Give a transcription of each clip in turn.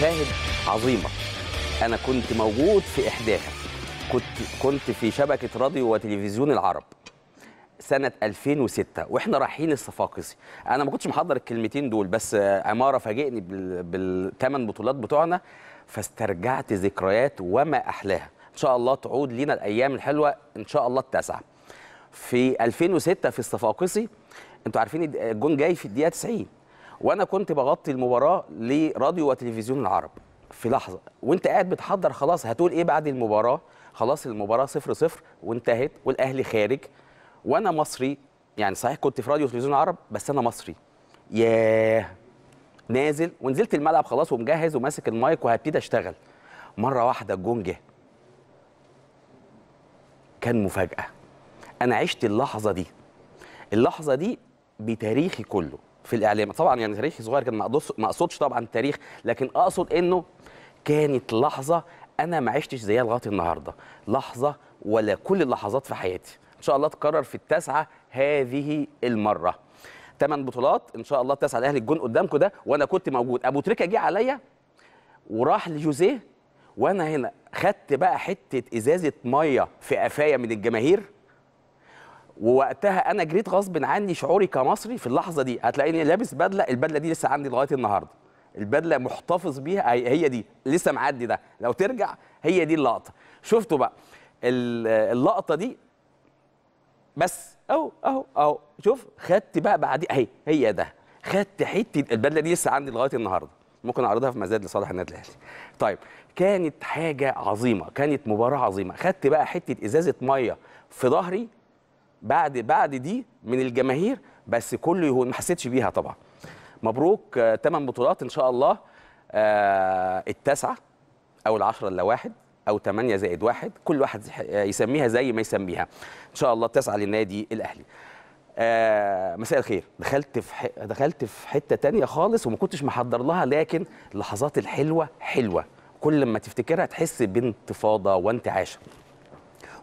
مشاهد عظيمة. أنا كنت موجود في احداها كنت كنت في شبكة راديو وتلفزيون العرب. سنة 2006 وإحنا رايحين الصفاقسي. أنا ما كنتش محضر الكلمتين دول بس عمارة فاجئني بال- بالثمان بطولات بتوعنا فاسترجعت ذكريات وما أحلاها. إن شاء الله تعود لينا الأيام الحلوة إن شاء الله التاسعة. في 2006 في الصفاقسي أنتوا عارفين الجون جاي في الدقيقة 90 وأنا كنت بغطي المباراة لراديو وتلفزيون العرب. في لحظة وأنت قاعد بتحضر خلاص هتقول إيه بعد المباراة؟ خلاص المباراة 0 0 وانتهت والأهلي خارج. وأنا مصري يعني صحيح كنت في راديو وتلفزيون العرب بس أنا مصري. ياه! نازل ونزلت الملعب خلاص ومجهز وماسك المايك وهبتدي أشتغل. مرة واحدة الجون جه. كان مفاجأة. أنا عشت اللحظة دي. اللحظة دي بتاريخي كله. في الإعلام. طبعا يعني تاريخي صغير كان ما أقصدش طبعا تاريخ لكن أقصد إنه كانت لحظة أنا ما عشتش زيها لغاية النهارده. لحظة ولا كل اللحظات في حياتي. إن شاء الله تكرر في التاسعة هذه المرة. ثمان بطولات إن شاء الله التاسعه الاهلي الجون قدامكم ده وأنا كنت موجود. أبو تريكة جه عليا وراح لجوزيه وأنا هنا خدت بقى حتة إزازة مية في قفايا من الجماهير. ووقتها أنا جريت غصب عني شعوري كمصري في اللحظة دي. هتلاقيني لابس بدلة البدلة دي لسه عندي لغاية النهارده. البدلة محتفظ بيها هي دي لسه معدي ده. لو ترجع هي دي اللقطة. شفتوا بقى ال- اللقطة دي بس أهو أهو أهو. شوف خدت بقى بعدي أهي هي ده. خدت حتة البدلة دي لسه عندي لغاية النهارده. ممكن أعرضها في مزاد لصالح النادي الأهلي. طيب كانت حاجة عظيمة كانت مباراة عظيمة. خدت بقى حتة إزازة مية في ظهري بعد بعد دي من الجماهير بس كله يهون ما حسيتش بيها طبعا. مبروك ثمان بطولات إن شاء الله آه التاسعة أو العشرة إلا واحد أو 8 زائد واحد كل واحد يح- يسميها زي ما يسميها. إن شاء الله التاسعة للنادي الأهلي. آه مساء الخير. دخلت في. دخلت في حتة تانية خالص وما كنتش محضر لها لكن اللحظات الحلوة حلوة. كل ما تفتكرها تحس بانتفاضة وانتعاشة. ان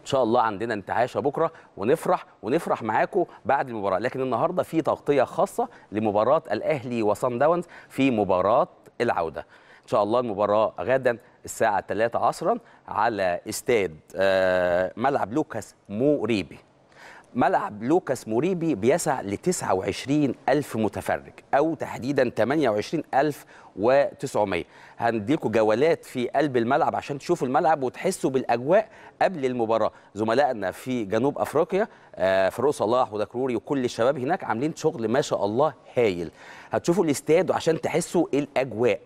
شاء الله عندنا انتعاشه بكرة ونفرح ونفرح معاكم بعد المباراة. لكن النهارده في تغطية خاصة لمباراة الأهلي وصن داونز في مباراة العودة. إن شاء الله المباراة غدا الساعة 3 عصرا على استاد آه، ملعب لوكاس موريبي. ملعب لوكاس موريبي بيسع ل 29 ألف متفرج أو تحديدا 28 ألف و900 هنديكم جولات في قلب الملعب عشان تشوفوا الملعب وتحسوا بالأجواء قبل المباراة. زملائنا في جنوب أفريقيا آه، فاروق صلاح ودكروري وكل الشباب هناك عاملين شغل ما شاء الله هايل. هتشوفوا الاستاد وعشان تحسوا الأجواء.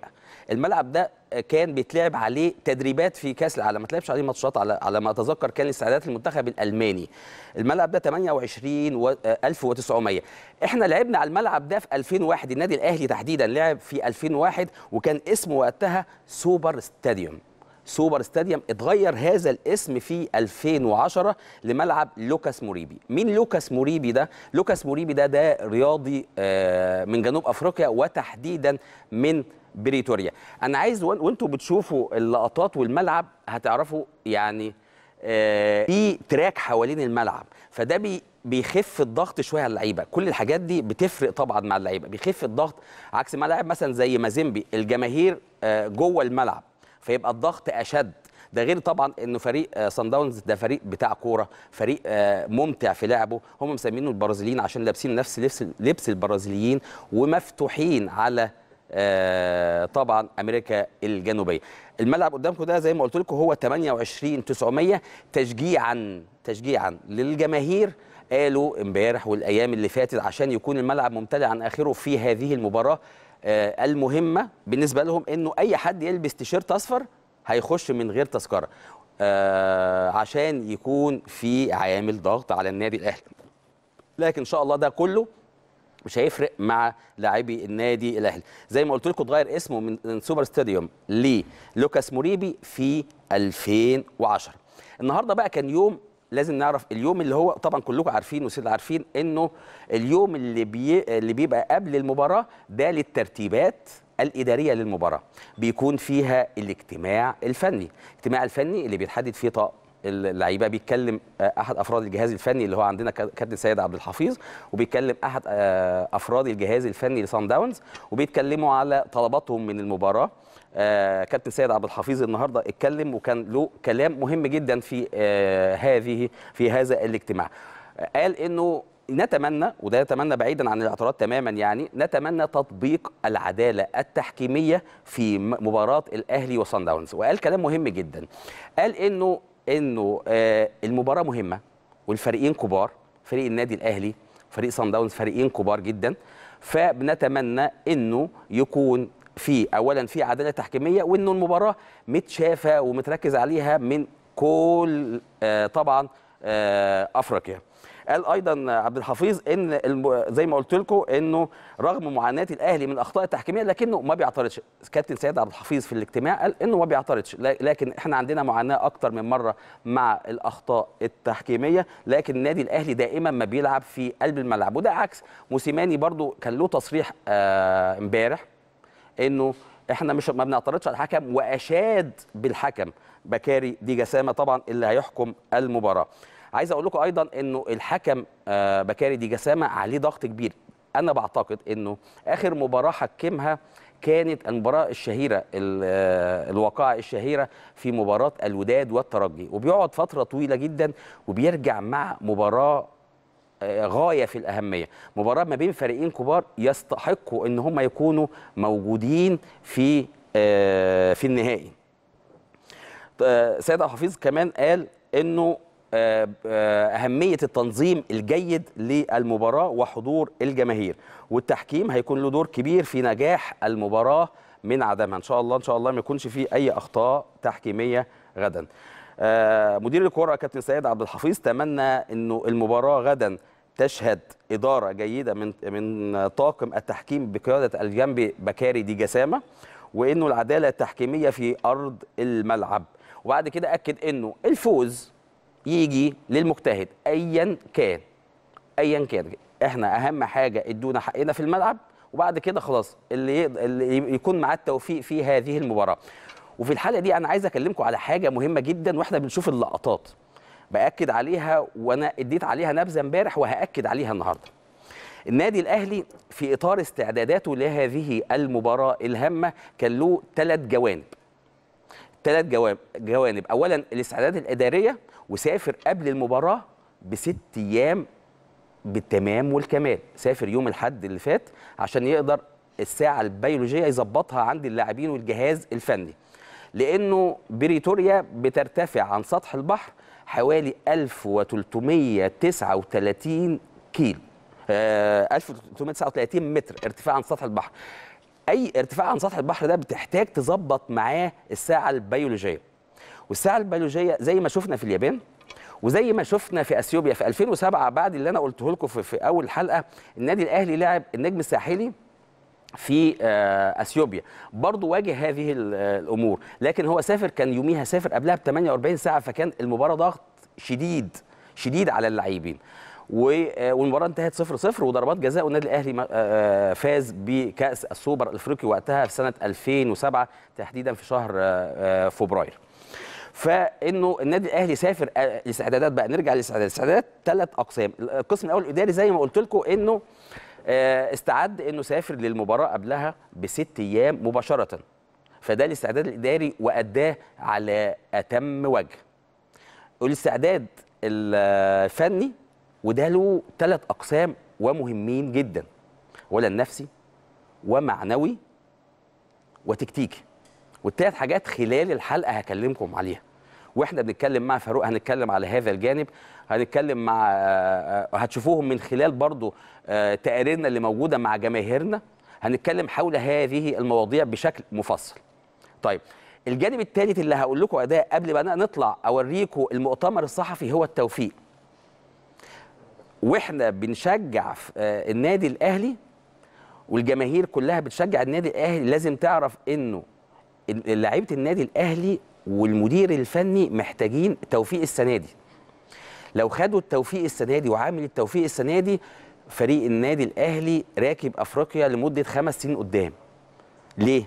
الملعب ده كان بيتلعب عليه تدريبات في كأس العالم ما تلعبش عليه ماتشات على على ما أتذكر كان استعدادات المنتخب الألماني. الملعب ده 28 و- آه، 1900 إحنا لعبنا على الملعب ده في 2001 النادي الأهلي تحديدا لعب في 2001 وكان اسمه وقتها Super Stadium. Super Stadium اتغير هذا الاسم في 2010 لملعب لوكاس موريبي. مين لوكاس موريبي ده؟ لوكاس موريبي ده ده رياضي آه، من جنوب أفريقيا وتحديدا من بريتوريا. أنا عايز وانتوا بتشوفوا اللقطات والملعب هتعرفوا يعني آه، في track حوالين الملعب. فده بي بيخف الضغط شوية على اللعيبة. كل الحاجات دي بتفرق طبعا مع اللعيبة. بيخف الضغط. عكس ملاعب مثلا زي مازيمبي الجماهير آه، جوه الملعب. فيبقى الضغط أشد. ده غير طبعا إنه فريق سان داونز ده فريق بتاع كورة فريق آه، ممتع في لعبه. هم مسمينه البرازيليين عشان لابسين نفس لبس لبس البرازيليين ومفتوحين على آه، طبعا أمريكا الجنوبية. الملعب قدامكم ده زي ما قلت لكم هو 28 900 تشجيعا تشجيعا للجماهير. قالوا امبارح والأيام اللي فاتت عشان يكون الملعب ممتلئ عن آخره في هذه المباراة آه، المهمة بالنسبة لهم إنه أي حد يلبس تيشيرت أصفر هيخش من غير تذكرة آه، عشان يكون في عامل ضغط على النادي الأهلي. لكن إن شاء الله ده كله مش هيفرق مع لاعبي النادي الأهلي. زي ما قلت لكم اتغير اسمه من من Super Stadium للوكاس موريبي في 2010 النهارده بقى كان يوم لازم نعرف اليوم اللي هو طبعا كلكم عارفين وسيد عارفين إنه اليوم اللي بي اللي بيبقى قبل المباراة ده للترتيبات الإدارية للمباراة. بيكون فيها الاجتماع الفني. الاجتماع الفني اللي بيتحدد فيه طاقم اللعيبة بيتكلم آه، أحد أفراد الجهاز الفني اللي هو عندنا كا- كابتن سيد عبد الحفيظ وبيتكلم أحد آه، أفراد الجهاز الفني لصن داونز وبيتكلموا على طلباتهم من المباراة. آه كابتن سيد عبد الحفيظ النهارده اتكلم وكان له كلام مهم جدا في آه هذه في هذا الاجتماع. قال إنه نتمنى وده نتمنى بعيدا عن الاعتراض تماما يعني نتمنى تطبيق العدالة التحكيمية في مباراة الأهلي وصن داونز. وقال كلام مهم جدا. قال إنه إنه آه المباراة مهمة والفريقين كبار فريق النادي الأهلي فريق صن داونز فريقين كبار جدا. فبنتمنى إنه يكون في اولا في عدالة تحكيمية وإنه المباراة متشافة ومتركز عليها من كل آه طبعا آه أفريقيا. قال أيضا عبد الحفيظ إن. زي ما قلت لكم إنه رغم معاناة الأهلي من الأخطاء التحكيمية لكنه ما بيعترضش. كابتن سيد عبد الحفيظ في الاجتماع قال إنه ما بيعترضش لكن إحنا عندنا معاناة أكتر من مرة مع الأخطاء التحكيمية لكن النادي الأهلي دائما ما بيلعب في قلب الملعب. وده عكس. موسيماني برضو كان له تصريح إمبارح آه إنه إحنا مش ما بنعترضش على الحكم وأشاد بالحكم. بكاري دي جسامة طبعا اللي هيحكم المباراة. عايز أقول لكم أيضا إنه الحكم بكاري دي جسامة عليه ضغط كبير. أنا بعتقد إنه آخر مباراة حكمها كانت المباراة الشهيرة الواقعة الشهيرة في مباراة الوداد والترجي. وبيقعد فترة طويلة جدا وبيرجع مع مباراة غاية في الأهمية. مباراة ما بين فريقين كبار يستحقوا إن هم يكونوا موجودين في في النهائي. سيد حفيظ كمان قال إنه أهمية التنظيم الجيد للمباراة وحضور الجماهير. والتحكيم هيكون له دور كبير في نجاح المباراة من عدمها. إن شاء الله إن شاء الله ما يكونش فيه أي أخطاء تحكيمية غدا. مدير الكرة كابتن سيد عبد الحفيظ تمنى أنه المباراة غدا تشهد إدارة جيدة من من طاقم التحكيم بقيادة الجنبي بكاري دي جسامة وأنه العدالة التحكيمية في أرض الملعب. وبعد كده أكد أنه الفوز يجي للمجتهد ايا كان ايا كان. إحنا أهم حاجة إدونا حقنا في الملعب وبعد كده خلاص اللي, اللي يكون معاه التوفيق في هذه المباراة. وفي الحالة دي أنا عايز أكلمكم على حاجة مهمة جدا وإحنا بنشوف اللقطات. بأكد عليها وأنا اديت عليها نبذة امبارح وهأكد عليها النهارده. النادي الأهلي في إطار استعداداته لهذه المباراة الهامة كان له ثلاث جوانب. ثلاث جوانب. اولا الاستعدادات الإدارية وسافر قبل المباراة بست أيام بالتمام والكمال. سافر يوم الأحد اللي فات عشان يقدر الساعة البيولوجية يظبطها عند اللاعبين والجهاز الفني. لأنه بريتوريا بترتفع عن سطح البحر حوالي 1339 كيلو. آه 1339 متر ارتفاع عن سطح البحر. أي ارتفاع عن سطح البحر ده بتحتاج تظبط معاه الساعة البيولوجية. والساعة البيولوجية زي ما شفنا في اليابان وزي ما شفنا في أثيوبيا في 2007 بعد اللي أنا قلته لكم في, في أول حلقة النادي الأهلي لعب النجم الساحلي في أثيوبيا. برضه واجه هذه الأمور. لكن هو سافر كان يوميها سافر قبلها ب 48 ساعة فكان المباراة ضغط شديد شديد على اللاعبين. والمباراة انتهت 0 0 وضربات جزاء والنادي الأهلي فاز بكأس السوبر الأفريقي وقتها في سنة 2007 تحديدا في شهر فبراير. فإنه النادي الأهلي سافر الاستعدادات بقى نرجع للاستعدادات الاستعدادات ثلاث أقسام. القسم الأول الإداري زي ما قلت لكم إنه استعد إنه سافر للمباراة قبلها بست أيام مباشرة. فده الاستعداد الإداري وأداه على أتم وجه. والاستعداد الفني وده له ثلاث أقسام ومهمين جدا. ولا النفسي ومعنوي وتكتيكي. والثلاث حاجات خلال الحلقة هكلمكم عليها. وإحنا بنتكلم مع فاروق هنتكلم على هذا الجانب هنتكلم مع هتشوفوهم من خلال برضو تقاريرنا اللي موجودة مع جماهيرنا. هنتكلم حول هذه المواضيع بشكل مفصل. طيب الجانب الثالث اللي هقول لكم أداء قبل ما نطلع أوريكم المؤتمر الصحفي هو التوفيق. وإحنا بنشجع النادي الأهلي والجماهير كلها بتشجع النادي الأهلي. لازم تعرف إنه لعيبة النادي الأهلي والمدير الفني محتاجين توفيق السنة دي. لو خدوا التوفيق السنة دي وعامل التوفيق السنة دي فريق النادي الأهلي راكب أفريقيا لمدة خمس سنين قدام. ليه؟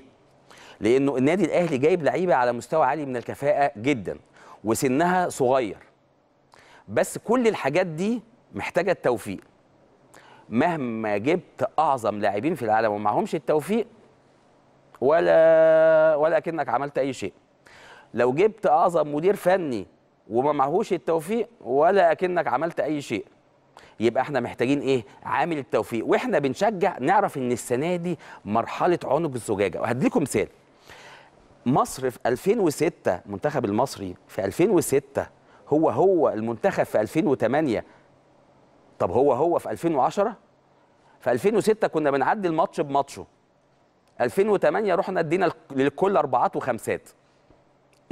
لأنه النادي الأهلي جايب لعيبة على مستوى عالي من الكفاءة جدا وسنها صغير. بس كل الحاجات دي محتاجة التوفيق. مهما جبت أعظم لاعبين في العالم ومعهمش التوفيق ولا ولا كأنك عملت أي شيء. لو جبت أعظم مدير فني وما معهوش التوفيق ولا أكنك عملت أي شيء يبقى إحنا محتاجين إيه؟ عامل التوفيق. وإحنا بنشجع نعرف إن السنة دي مرحلة عنق الزجاجة. وهديكم مثال. مصر في 2006 المنتخب المصري في 2006 هو هو المنتخب في 2008 طب هو هو في 2010 في 2006 كنا بنعدي الماتش بماتشه. 2008 رحنا ادينا للكل أربعات وخمسات.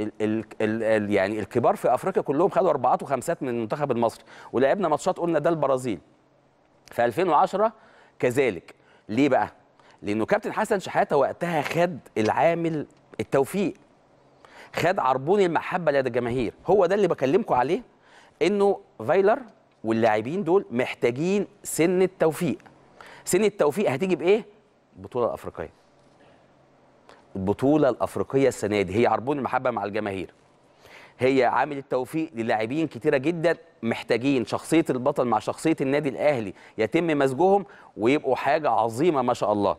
ال ال ال يعني الكبار في أفريقيا كلهم خدوا أربعات وخمسات من المنتخب المصري ولعبنا ماتشات قلنا ده البرازيل. في 2010 كذلك. ليه بقى؟ لأنه كابتن حسن شحاتة وقتها خد العامل التوفيق. خد عربون المحبة لدى الجماهير. هو ده اللي بكلمكم عليه إنه فايلر واللاعبين دول محتاجين سن التوفيق. سن التوفيق هتيجي بإيه؟ البطوله الافريقيه البطولة الأفريقية السنة دي. هي عربون المحبة مع الجماهير. هي عامل التوفيق للاعبين كتيرة جدا محتاجين. شخصية البطل مع شخصية النادي الأهلي يتم مزجهم ويبقوا حاجة عظيمة ما شاء الله.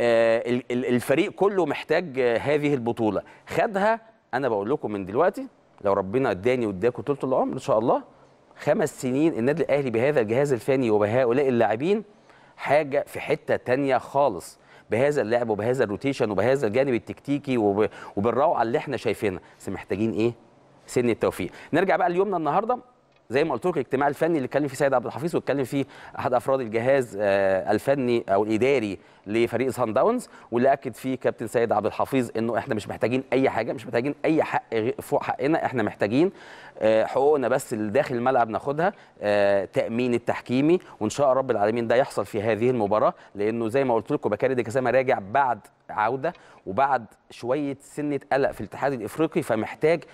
آه الفريق كله محتاج هذه البطولة. خدها أنا بقول لكم من دلوقتي لو ربنا اداني واداكم طول العمر إن شاء الله خمس سنين النادي الأهلي بهذا الجهاز الفني وبهؤلاء اللاعبين حاجة في حتة تانية خالص. بهذا اللعب وبهذا ال rotation وبهذا الجانب التكتيكي وب... وبالروعة اللي إحنا شايفينها. بس محتاجين إيه؟ سنة التوفيق. نرجع بقى ليومنا النهارده. زي ما قلت لكم الاجتماع الفني اللي اتكلم فيه سيد عبد الحفيظ واتكلم فيه أحد أفراد الجهاز الفني أو الإداري لفريق سان داونز واللي أكد فيه كابتن سيد عبد الحفيظ إنه إحنا مش محتاجين أي حاجة مش محتاجين أي حق فوق حقنا. إحنا محتاجين حقوقنا بس اللي داخل الملعب ناخدها تأمين التحكيمي وإن شاء رب العالمين ده يحصل في هذه المباراة لأنه زي ما قلت لكم بكاري دي كسامة راجع بعد عودة وبعد شوية سنة قلق في الاتحاد الإفريقي فمحتاج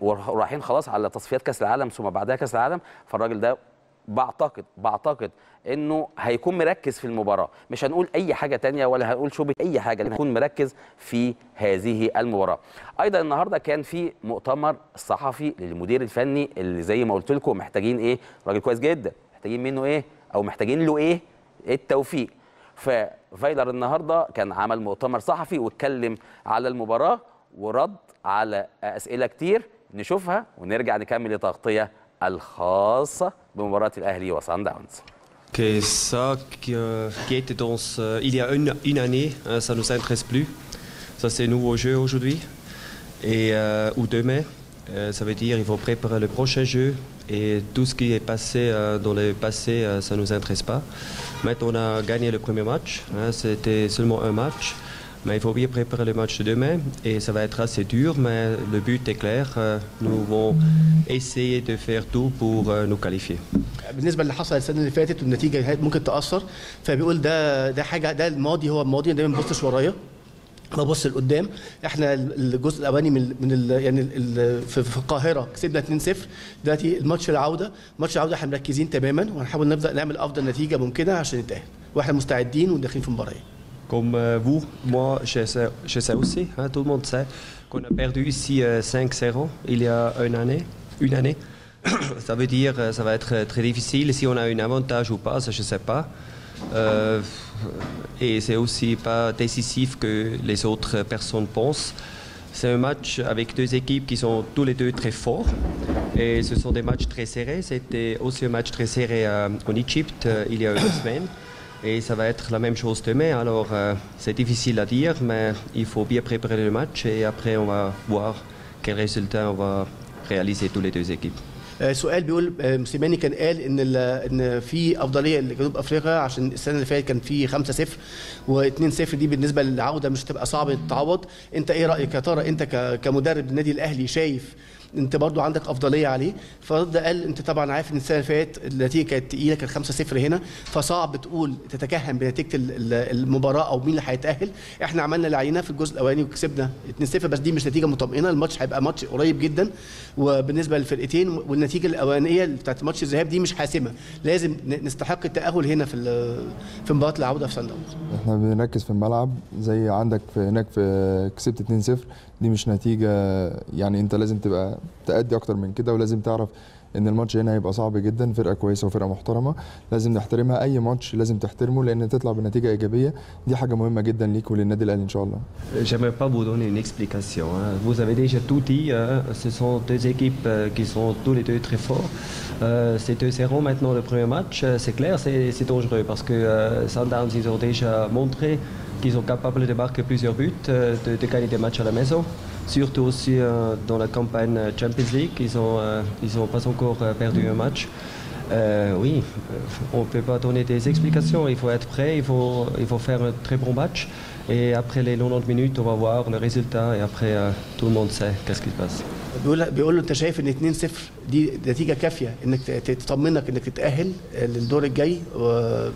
ورايحين خلاص على تصفيات كأس العالم ثم بعدها كأس العالم فالراجل ده بعتقد بعتقد إنه هيكون مركز في المباراة. مش هنقول أي حاجة تانية ولا هنقول شوبة أي حاجة هيكون مركز في هذه المباراة. أيضا النهارده كان في مؤتمر صحفي للمدير الفني اللي زي ما قلت لكم محتاجين إيه؟ راجل كويس جدا. محتاجين منه إيه؟ أو محتاجين له إيه؟ التوفيق. ففايلر النهارده كان عمل مؤتمر صحفي واتكلم على المباراة ورد على أسئلة كتير نشوفها ونرجع نكمل التغطية الخاصه بمباراه الاهلي وصن داونز Okay, ça qui, euh, qui était dans ce- il y a une, une année, hein, ça nous intéresse plus. Ça c'est nouveau jeu aujourd'hui et euh, ou demain. Euh, ça veut dire il faut préparer le prochain jeu et tout ce qui est passé euh, dans le passé, euh, ça nous intéresse pas. Maintenant on a gagné le premier match, hein, c'était seulement un match. Mais il faut bien préparer le match de demain et ça va être assez dur, mais le but est clair. euh, Nous allons essayer de faire tout pour euh, nous qualifier. بالنسبة اللي حصل السنة اللي فاتت والنتيجة ممكن تأثر فبيقول ده ده حاجة ده الماضي هو الماضي دايما ما ببصش ورايا ببص لقدام إحنا الجزء الأولاني من من يعني في القاهرة كسبنا 2-0 دلوقتي الماتش العودة ماتش العودة إحنا مركزين تماما وهنحاول نبدأ نعمل أفضل نتيجة ممكنة عشان نتأهل وإحنا مستعدين وداخلين في المباراه Comme euh, vous, moi, je sais, je sais aussi, hein, tout le monde sait qu'on a perdu ici euh, 5-0 il y a une année. Une année. ça veut dire euh, ça va être euh, très difficile si on a un avantage ou pas, ça je ne sais pas. Euh, et c'est aussi pas décisif que les autres personnes pensent. C'est un match avec deux équipes qui sont tous les deux très forts. Et ce sont des matchs très serrés. C'était aussi un match très serré euh, en Égypte euh, il y a une semaine. Et ça va être la même chose demain. Alors euh, c'est difficile à dire, mais il faut bien préparer le match et après on va voir quel résultat on va réaliser tous les deux équipes. آه، سؤال بيقول آه، موسيماني كان قال إن ال- إن في أفضلية لجنوب أفريقيا عشان السنة اللي فاتت كان في 5-0 و2-0 دي بالنسبة للعودة مش هتبقى صعب تتعوض أنت إيه رأيك يا ترى أنت ك- كمدرب للنادي الأهلي شايف انت برضو عندك أفضلية عليه. فرد قال انت طبعا عارف إن السنة اللي فاتت النتيجة كانت تقيلة كانت 5-0 هنا. فصعب تقول تتكهن بنتيجة ال- ال- المباراة أو مين اللي هيتأهل. إحنا عملنا اللي علينا في الجزء الأولاني وكسبنا 2-0 بس دي مش نتيجة مطمئنة. الماتش هيبقى ماتش قريب جدا. وبالنسبة للفرقتين والنتيجة الأولانية بتاعت ماتش الذهاب دي مش حاسمة. لازم نستحق التأهل هنا في في مباراة العودة في سان داونز. إحنا بنركز في الملعب زي عندك في هناك في كسبت 2-0 دي مش نتيجة يعني انت لازم تبقى تأدي أكتر من كده ولازم تعرف ان الماتش هنا هيبقى صعب جدا فرقه كويسه وفرقه محترمه لازم نحترمها اي ماتش لازم تحترمه لأن تطلع بنتيجه ايجابيه دي حاجة مهمه جدا ليك وللنادي الاهلي ان شاء الله J'aimerais pas vous donner une explication. hein. Vous avez déjà tout dit. hein. Ce sont deux équipes euh, qui sont tous les deux très forts. Euh, c'est 2-0 maintenant le premier match. Euh, C'est clair, c'est dangereux parce que euh, Sundowns, ils ont déjà montré qu'ils sont capables de marquer plusieurs buts, euh, de, gagner des matchs à la maison. Surtout aussi euh, dans la campagne Champions League, ils n'ont ont pas encore euh, perdu un match. Euh, oui, euh, on ne peut pas donner des explications. Il faut être prêt, il faut, il faut faire un très bon match. Et après les 90 minutes, on va voir le résultat. Et après, euh, tout le monde sait qu'est-ce qui se passe. بيقول بيقول له انت شايف ان 2-0 دي نتيجة كافية انك تطمنك انك تتأهل للدور الجاي. و-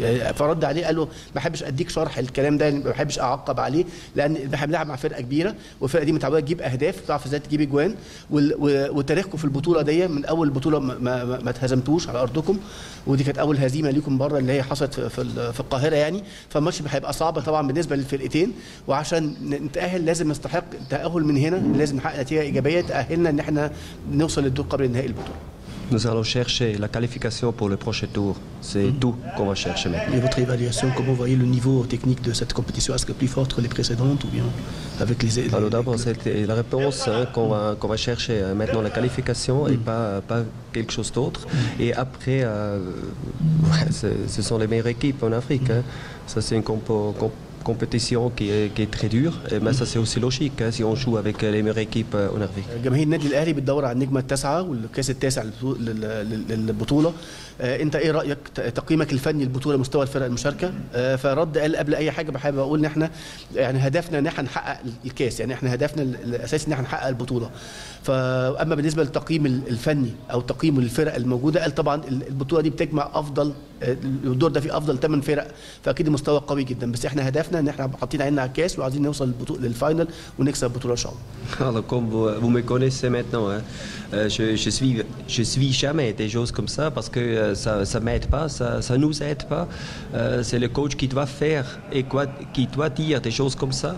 يعني فرد عليه قال له ما بحبش اديك شرح الكلام ده ما بحبش اعقب عليه لأن إحنا بنلعب مع فرقة كبيرة والفرقة دي متعودة تجيب اهداف بتعرف إزاي تجيب اجوان وتاريخكم في البطولة دي من أول بطولة ما, ما, ما- اتهزمتوش على أرضكم ودي كانت أول هزيمة ليكم بره اللي هي حصلت في, في القاهرة يعني. فالماتش هيبقى صعب طبعا بالنسبة للفرقتين وعشان نتأهل لازم نستحق التاهل من هنا لازم نحقق نتيجة إيجابية. تاهلنا ان احنا نوصل للدور قبل نهائي البطوله Nous allons chercher la qualification pour le prochain tour. C'est tout qu'on va chercher maintenant. Et votre évaluation, comment vous voyez le niveau technique de cette compétition Est-ce que plus forte que les précédentes ou bien avec les. les- Alors d'abord, c'est la réponse hein, qu'on va, qu'on va chercher hein, maintenant la qualification et pas, pas quelque chose d'autre. Et après, euh, ouais, c'est- ce sont les meilleures équipes en Afrique. hein. Ça, c'est une compo- com- compétition qui est, qui est très dure. Et, mais ça, c'est aussi logique hein, si on joue avec les meilleures équipes euh, en Afrique. جماهير النادي الاهلي بتدور على النجمه التاسعه والكاس التاسع للبطو- لل- لل- للبطوله آه، انت إيه رأيك؟ تقييمك الفني للبطوله مستوى الفرق المشاركة؟ آه، فرد قال قبل أي حاجة بحب أقول إن إحنا يعني هدفنا إن إحنا نحقق الكاس يعني إحنا هدفنا ال- الأساسي إن إحنا نحقق البطولة. فاما بالنسبة للتقييم ال- الفني أو تقييم الفرق الموجودة قال طبعا ال- البطولة دي بتجمع أفضل آه، الدور ده فيه أفضل 8 فرق فأكيد المستوى قوي جدا. بس إحنا هدفنا إن إحنا حاطين عيننا على الكاس وعايزين نوصل للبطو- لل final ونكسب البطولة إن شاء الله. Alors, comme vous, vous me connaissez euh, je, je suis, je dis jamais des choses comme ça parce que euh, ça, ça m'aide pas, ça, ça nous aide pas. Euh, c'est le coach qui doit faire et quoi, qui doit dire des choses comme ça.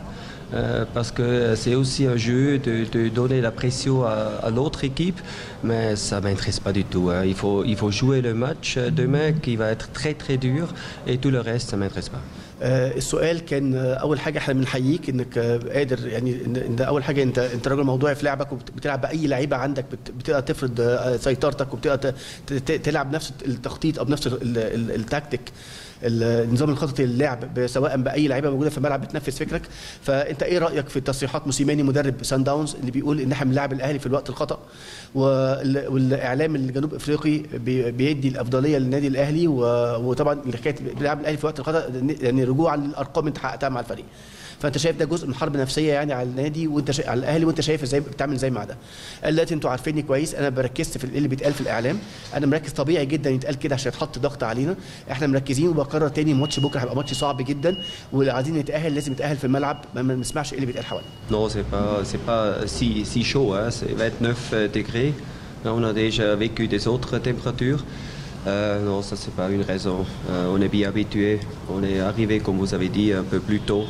euh, parce que c'est aussi un jeu de, de donner la pression à, l'autre équipe, mais ça ne m'intéresse pas du tout. hein. Il, faut, il faut jouer le match demain qui va être très très dur et tout le reste, ça ne m'intéresse pas. آه، السؤال كان آه، أول حاجة إحنا بنحييك إنك آه، قادر يعني ده أول حاجة أنت أنت راجل موضوعي في لعبك وبتلعب بأي لعيبة عندك بت- بتقدر تفرض سيطرتك وبتقدر تلعب نفس التخطيط أو نفس ال- ال- التكتيك النظام الخططي للعب سواء بأي لعيبة موجودة في الملعب بتنفذ فكرك. فأنت إيه رأيك في تصريحات موسيماني مدرب سان داونز اللي بيقول إن إحنا بنلعب الأهلي في الوقت الخطأ؟ وال- والإعلام الجنوب إفريقي بي- بيدي الأفضلية للنادي الأهلي وطبعا حكاية بنلعب الأهلي في الوقت الخطأ يعني رجوعا للأرقام أنت حققتها مع الفريق. فأنت شايف ده جزء من حرب نفسية يعني على النادي وأنت شا... على الأهلي وأنت شايف إزاي بتعمل إزاي مع ده قال دلوقتي أنتوا عارفيني كويس أنا بركزت في اللي بيتقال في الإعلام أنا مركز طبيعي جدا يتقال كده عشان يتحط ضغط علينا إحنا مركزين وبكرر تاني ماتش بكرة هيبقى ماتش صعب جدا واللي عايزين نتأهل لازم نتأهل في الملعب ما نسمعش إيه اللي بيتقال حوالينا Non, c'est pas, c'est pas si, si chaud, hein, c'est 29 degrés. On a déjà vécu des autres températures. Euh, non, ça c'est pas une raison. Euh, on est bien habitué. On est arrivé, comme vous avez dit, un peu plus tôt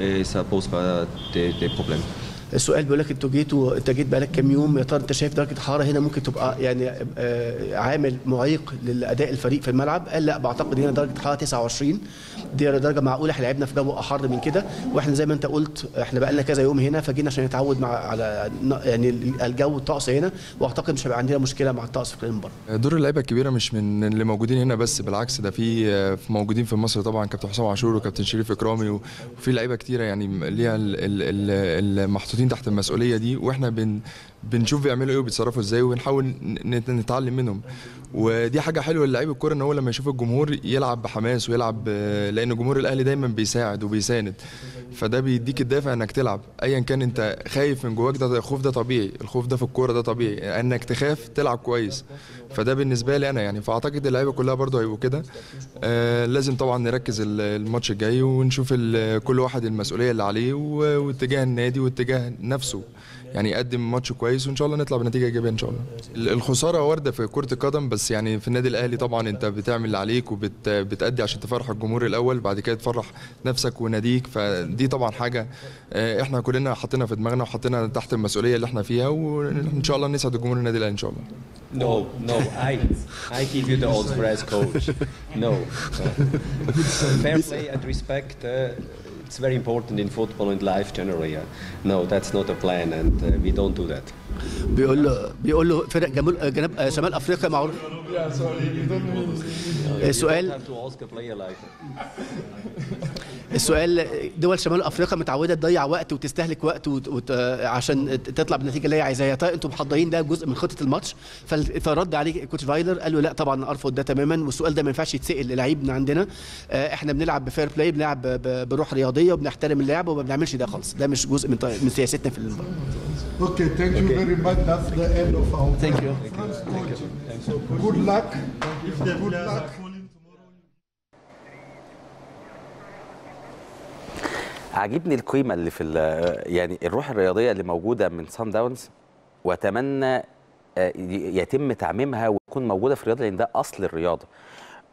et ça pose pas des, des problèmes. السؤال بيقول لك أنتوا جيتوا انت جيت بقالك كام يوم يا ترى انت شايف درجة الحرارة هنا ممكن تبقى يعني آه، عامل معيق للأداء الفريق في الملعب؟ قال لا بعتقد هنا درجة الحرارة 29 دي درجة معقولة إحنا لعبنا في جو أحر من كده وإحنا زي ما أنت قلت إحنا بقالنا كذا يوم هنا فجينا عشان نتعود مع على يعني الجو الطقس هنا وأعتقد مش هيبقى عندنا مشكلة مع الطقس في المباراه دور اللعيبة الكبيرة مش من اللي موجودين هنا بس بالعكس ده في في موجودين في مصر طبعا كابتن حسام عاشور وكابتن شريف إكرامي وفي لعيبة كتيرة يعني ليها ال- المحطوطين تحت المسؤولية دي وإحنا بن بنشوف بيعملوا إيه وبيتصرفوا إزاي ونحاول ن- نتعلم منهم. ودي حاجة حلوة للعيب الكورة إن هو لما يشوف الجمهور يلعب بحماس ويلعب ب- لأن جمهور الأهلي دايما بيساعد وبيساند. فده بيديك الدافع إنك تلعب. ايا كان أنت خايف من جواك ده الخوف ده طبيعي. الخوف ده في الكورة ده طبيعي. إنك تخاف تلعب كويس. فده بالنسبة لي أنا يعني. فأعتقد اللعيبة كلها برضه هيبقوا كده. آه لازم طبعا نركز ال- الماتش الجاي ونشوف كل واحد المسؤولية اللي عليه واتجاه النادي واتجاه نفسه. يعني يقدم ماتش كويس وإن شاء الله نطلع بنتيجة إيجابية إن شاء الله ال- الخسارة واردة في كرة القدم بس يعني في النادي الأهلي طبعا أنت بتعمل اللي عليك وبتأدي عشان تفرح الجمهور الأول بعد كده تفرح نفسك وناديك فدي طبعا حاجة آه، إحنا كلنا حاطينها في دماغنا وحاطينها تحت المسؤولية اللي إحنا فيها وإن شاء الله نسعد الجمهور النادي الأهلي إن شاء الله No, no, I, I give you the answer as coach. No. Fair play and respect, uh, it's very important in football and life generally. Uh, no, that's not a plan and uh, we don't do that. بيقول له بيقول له فرق جمال جنوب شمال افريقيا معروف You السؤال السؤال دول شمال أفريقيا متعودة تضيع وقت وتستهلك وقت وت... وت... عشان تطلع بالنتيجة اللي هي عايزاها طيب أنتم محضرين ده جزء من خطة الماتش فرد عليه coach فايلر قال له لا طبعا أرفض ده تماما والسؤال ده ما ينفعش يتسأل للعيب من عندنا آه، إحنا بنلعب ب fair play بنلعب ب- بروح رياضية وبنحترم اللعب وما بنعملش ده خالص ده مش جزء من من سياستنا في المباراه Okay, thank you very much. That's the end of our Thank you. coach. So good luck. Good luck. عاجبني القيمة اللي في يعني الروح الرياضية اللي موجودة من سان داونز وأتمنى آه، يتم تعميمها وتكون موجودة في الرياضه لأن ده أصل الرياضة.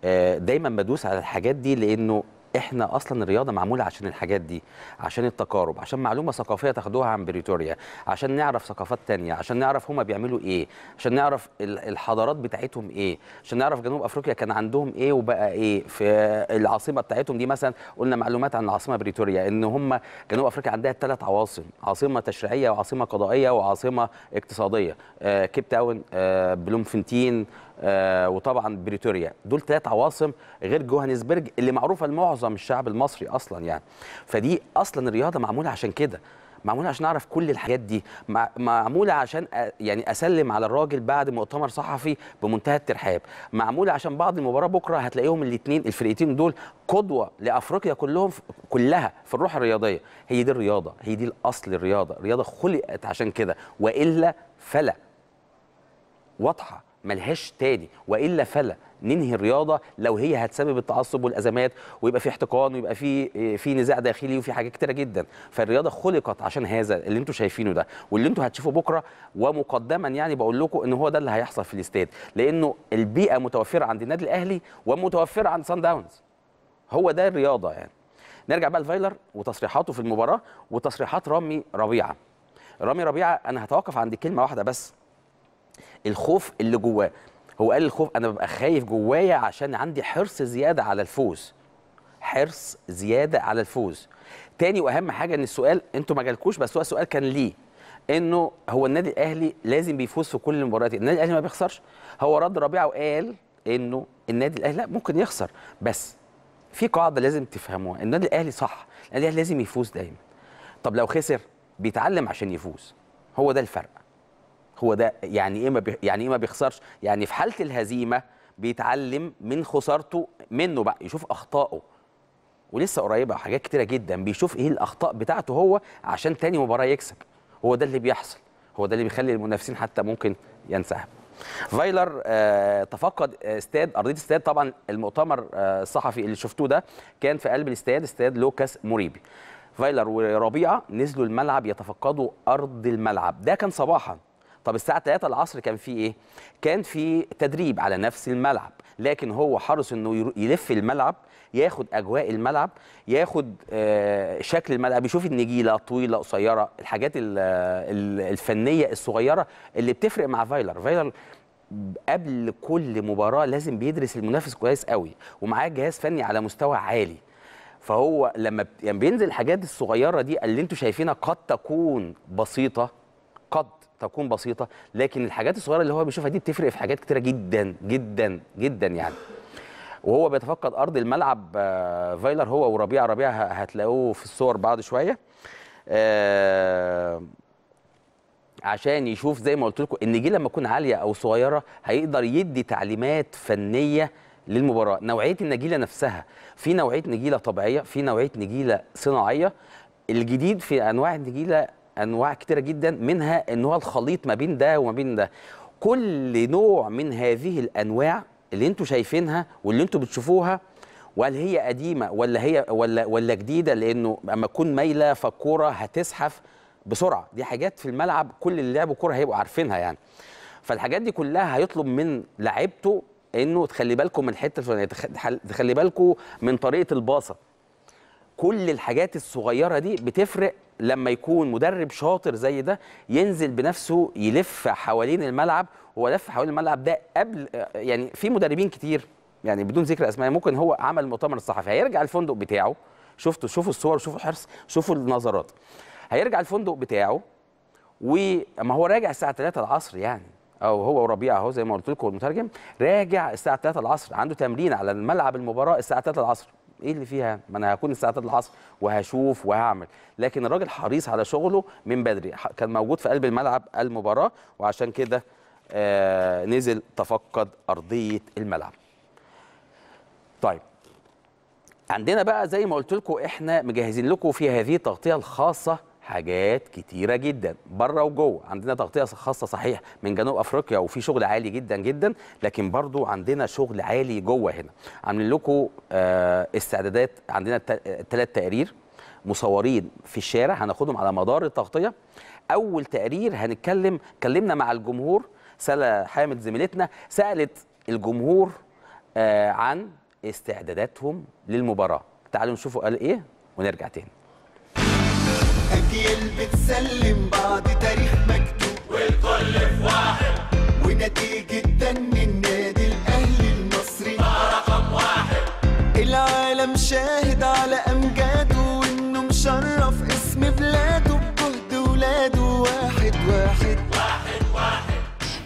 آه، دايما بدوس على الحاجات دي لأنه إحنا أصلا الرياضة معمولة عشان الحاجات دي عشان التقارب عشان معلومة ثقافية تاخدوها عن بريتوريا عشان نعرف ثقافات تانية عشان نعرف هما بيعملوا إيه عشان نعرف ال- الحضارات بتاعتهم إيه عشان نعرف جنوب أفريقيا كان عندهم إيه وبقى إيه. في العاصمة بتاعتهم دي مثلا قلنا معلومات عن العاصمة بريتوريا ان هم جنوب أفريقيا عندها ثلاث عواصم عاصمة تشريعية وعاصمة قضائية وعاصمة اقتصادية. آه كيب تاون آه بلومفنتين وطبعا بريتوريا. دول ثلاث عواصم غير جوهانسبرج اللي معروفة لمعظم الشعب المصري أصلا يعني. فدي أصلا الرياضة معمولة عشان كده معمولة عشان أعرف كل الحاجات دي. مع- معمولة عشان يعني أسلم على الراجل بعد مؤتمر صحفي بمنتهى الترحاب. معمولة عشان بعد المباراة بكرة هتلاقيهم الاثنين الفرقتين دول قدوة لأفريقيا كلهم كلها في الروح الرياضية. هي دي الرياضة هي دي الأصل الرياضة. الرياضة خلقت عشان كده وإلا فلا. واضحة. ملهاش تاني وإلا فلا. ننهي الرياضة لو هي هتسبب التعصب والأزمات ويبقى في احتقان ويبقى في في نزاع داخلي وفي حاجات كتيرة جدا. فالرياضة خلقت عشان هذا اللي أنتم شايفينه ده واللي أنتم هتشوفوه بكرة. ومقدما يعني بقول لكم إن هو ده اللي هيحصل في الاستاد لأنه البيئة متوفرة عند النادي الأهلي ومتوفرة عند سان داونز هو ده الرياضة يعني. نرجع بقى لفايلر وتصريحاته في المباراة وتصريحات رامي ربيعة. رامي ربيعة أنا هتوقف عند كلمة واحدة بس. الخوف اللي جواه. هو قال الخوف أنا ببقى خايف جوايا عشان عندي حرص زيادة على الفوز. حرص زيادة على الفوز. تاني وأهم حاجة إن السؤال أنتوا ما جالكوش بس هو السؤال كان ليه؟ إنه هو النادي الأهلي لازم بيفوز في كل المباريات. النادي الأهلي ما بيخسرش. هو رد ربيعه وقال إنه النادي الأهلي لأ ممكن يخسر. بس في قاعدة لازم تفهموها. النادي الأهلي صح. النادي الأهلي لازم يفوز دايما. طب لو خسر بيتعلم عشان يفوز. هو ده الفرق. هو ده يعني إيه ما. يعني إيه ما بيخسرش؟ يعني في حالة الهزيمة بيتعلم من خسارته منه بقى يشوف أخطائه. ولسه قريبة حاجات كتيرة جدا بيشوف إيه الأخطاء بتاعته هو عشان تاني مباراة يكسب. هو ده اللي بيحصل. هو ده اللي بيخلي المنافسين حتى ممكن ينسحب. فايلر آه تفقد استاد أرضية استاد طبعا المؤتمر آه الصحفي اللي شفتوه ده كان في قلب الاستاد استاد لوكاس موريبي. فايلر وربيعة نزلوا الملعب يتفقدوا أرض الملعب. ده كان صباحا. طب الساعة 3 العصر كان في إيه؟ كان في تدريب على نفس الملعب لكن هو حرص إنه يلف الملعب ياخد أجواء الملعب ياخد آه، شكل الملعب يشوف النجيله طويلة قصيرة الحاجات ال- ال- الفنية الصغيرة اللي بتفرق مع فايلر. فايلر قبل كل مباراة لازم بيدرس المنافس كويس قوي ومعاه جهاز فني على مستوى عالي. فهو لما يعني بينزل الحاجات الصغيرة دي اللي أنتوا شايفينها قد تكون بسيطة قد تكون بسيطة لكن الحاجات الصغيرة اللي هو بيشوفها دي بتفرق في حاجات كتيرة جدا جدا جدا يعني. وهو بيتفقد أرض الملعب آه، فايلر هو وربيع ربيع هتلاقوه في الصور بعد شوية. آه، عشان يشوف زي ما قلت لكم النجيله لما تكون عالية أو صغيرة هيقدر يدي تعليمات فنية للمباراة. نوعية النجيلة نفسها في نوعية نجيلة طبيعية في نوعية نجيلة صناعية. الجديد في أنواع النجيلة أنواع كتيرة جدا منها إن هو الخليط ما بين ده وما بين ده. كل نوع من هذه الأنواع اللي أنتوا شايفينها واللي أنتوا بتشوفوها وهل هي قديمة ولا هي ولا ولا جديدة؟ لأنه أما تكون مايلة فالكورة هتزحف بسرعة. دي حاجات في الملعب كل اللي لعبوا كورة هيبقوا عارفينها يعني. فالحاجات دي كلها هيطلب من لعيبته إنه تخلي بالكم من الحته الفلانيه تخ- تخلي بالكم من طريقة الباصة. كل الحاجات الصغيرة دي بتفرق لما يكون مدرب شاطر زي ده ينزل بنفسه يلف حوالين الملعب. هو لف حوالين الملعب ده قبل يعني في مدربين كتير يعني بدون ذكر أسماء ممكن هو عمل المؤتمر الصحفي هيرجع الفندق بتاعه. شفتوا شوفوا الصور شوفوا الحرص شوفوا النظرات. هيرجع الفندق بتاعه وما هو راجع الساعة 3 العصر يعني. أو هو وربيع أهو زي ما قلت لكم المترجم راجع الساعة 3 العصر عنده تمرين على الملعب المباراة الساعة 3 العصر. إيه اللي فيها؟ ما أنا هكون الساعة 3 العصر وهشوف وهعمل. لكن الراجل حريص على شغله من بدري. كان موجود في قلب الملعب المباراة وعشان كده آه نزل تفقد أرضية الملعب. طيب عندنا بقى زي ما قلت لكم إحنا مجهزين لكم في هذه التغطية الخاصة حاجات كتيرة جدا بره وجوه. عندنا تغطية خاصة صحيح من جنوب أفريقيا وفي شغل عالي جدا جدا لكن برضو عندنا شغل عالي جوه هنا. عاملين لكم آه استعدادات عندنا ثلاث تقارير مصورين في الشارع هناخدهم على مدار التغطية. أول تقرير هنتكلم كلمنا مع الجمهور سلا حامد زميلتنا سألت الجمهور آه عن استعداداتهم للمباراة. تعالوا نشوفوا قال إيه ونرجع تاني. أجيال بتسلم بعض تاريخ مكتوب. والكل في واحد. ونتيجة دن النادي الأهلي المصري. رقم واحد. العالم شاهد على أمجاده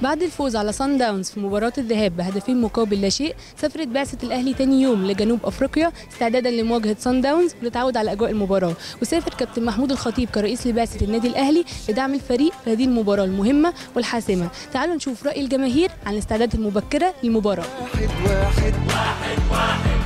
بعد الفوز على سان داونز في مباراة الذهاب بهدفين مقابل لا شيء سافرت بعثة الأهلي تاني يوم لجنوب أفريقيا استعدادا لمواجهة سان داونز ولتعود على أجواء المباراة. وسافر كابتن محمود الخطيب كرئيس لبعثة النادي الأهلي لدعم الفريق في هذه المباراة المهمة والحاسمة. تعالوا نشوف رأي الجماهير عن الاستعدادات المبكرة للمباراة. واحد واحد واحد واحد.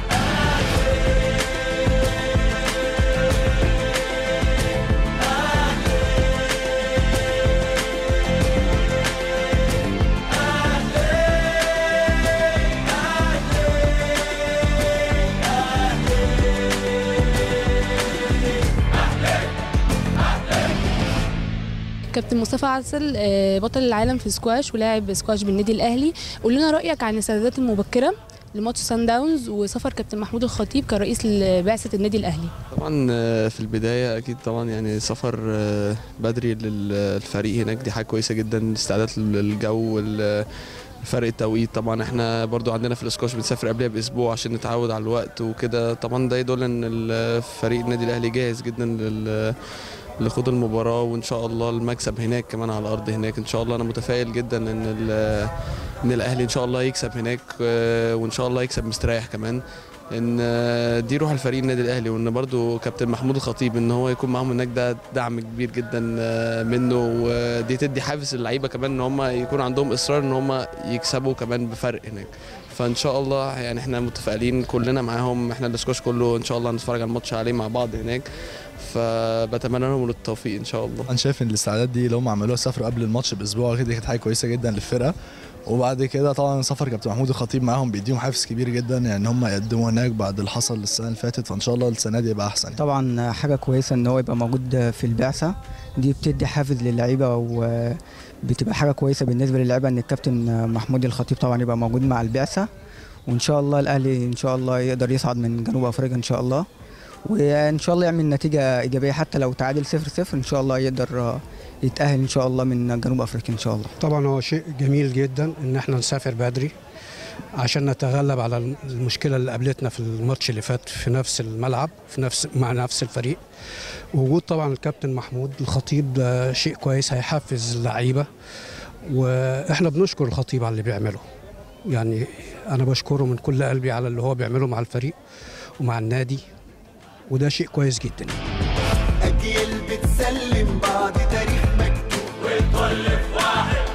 كابتن مصطفى عسل آه، بطل العالم في السكواش ولاعب سكواش بالنادي الأهلي. قول لنا رأيك عن الاستعدادات المبكرة لماتش سان داونز وسفر كابتن محمود الخطيب كرئيس لبعثة النادي الأهلي. طبعا آه، في البداية أكيد طبعا يعني سفر آه، بدري للفريق هناك. دي حاجة كويسة جدا استعداد للجو فرق التوقيت. طبعا إحنا برضو عندنا في الاسكواش بنسافر قبلها بأسبوع عشان نتعود على الوقت وكده. طبعا ده يدل إن الفريق النادي الأهلي جاهز جدا لل لخوض المباراة وإن شاء الله المكسب هناك كمان على الأرض هناك. إن شاء الله أنا متفائل جدا إن إن الأهلي إن شاء الله يكسب هناك آه، وإن شاء الله يكسب مستريح كمان. إن آه، دي روح الفريق النادي الأهلي. وإن برضو كابتن محمود الخطيب إن هو يكون معاهم هناك ده دعم كبير جدا آه، منه. ودي تدي حافز للعيبة كمان إن هم يكون عندهم إصرار إن هم يكسبوا كمان بفرق هناك. فإن شاء الله يعني إحنا متفائلين كلنا معاهم إحنا الإسكواش كله إن شاء الله هنتفرج على الماتش عليه مع بعض هناك. فبتمنى لهم التوفيق إن شاء الله. أنا شايف إن الاستعدادات دي اللي هم عملوها سافروا قبل الماتش بأسبوع كده كانت حاجة كويسة جدا للفرقة. وبعد كده طبعا سفر كابتن محمود الخطيب معاهم بيديهم حافز كبير جدا يعني ان هم يقدموا هناك بعد اللي حصل السنة اللي فاتت. فإن شاء الله السنة دي يبقى أحسن طبعا حاجة كويسة إن هو يبقى موجود في البعثة. دي بتدي حافز للعيبة وبتبقى حاجة كويسة بالنسبة للعيبة إن الكابتن محمود الخطيب طبعا يبقى موجود مع البعثة. وإن شاء الله الأهلي إن شاء الله يقدر يصعد من جنوب أفريقيا إن شاء الله. وإن شاء الله يعمل نتيجة إيجابية حتى لو تعادل صفر صفر إن شاء الله يقدر يتأهل إن شاء الله من جنوب أفريقيا إن شاء الله. طبعا هو شيء جميل جدا إن إحنا نسافر بدري عشان نتغلب على المشكلة اللي قابلتنا في الماتش اللي فات في نفس الملعب في نفس مع نفس الفريق. وجود طبعا الكابتن محمود الخطيب ده شيء كويس هيحفز اللعيبة. وإحنا بنشكر الخطيب على اللي بيعمله. يعني أنا بشكره من كل قلبي على اللي هو بيعمله مع الفريق ومع النادي. وده شيء كويس جدا. أجيال بتسلم بعض تاريخ مكتوب. والكل في واحد.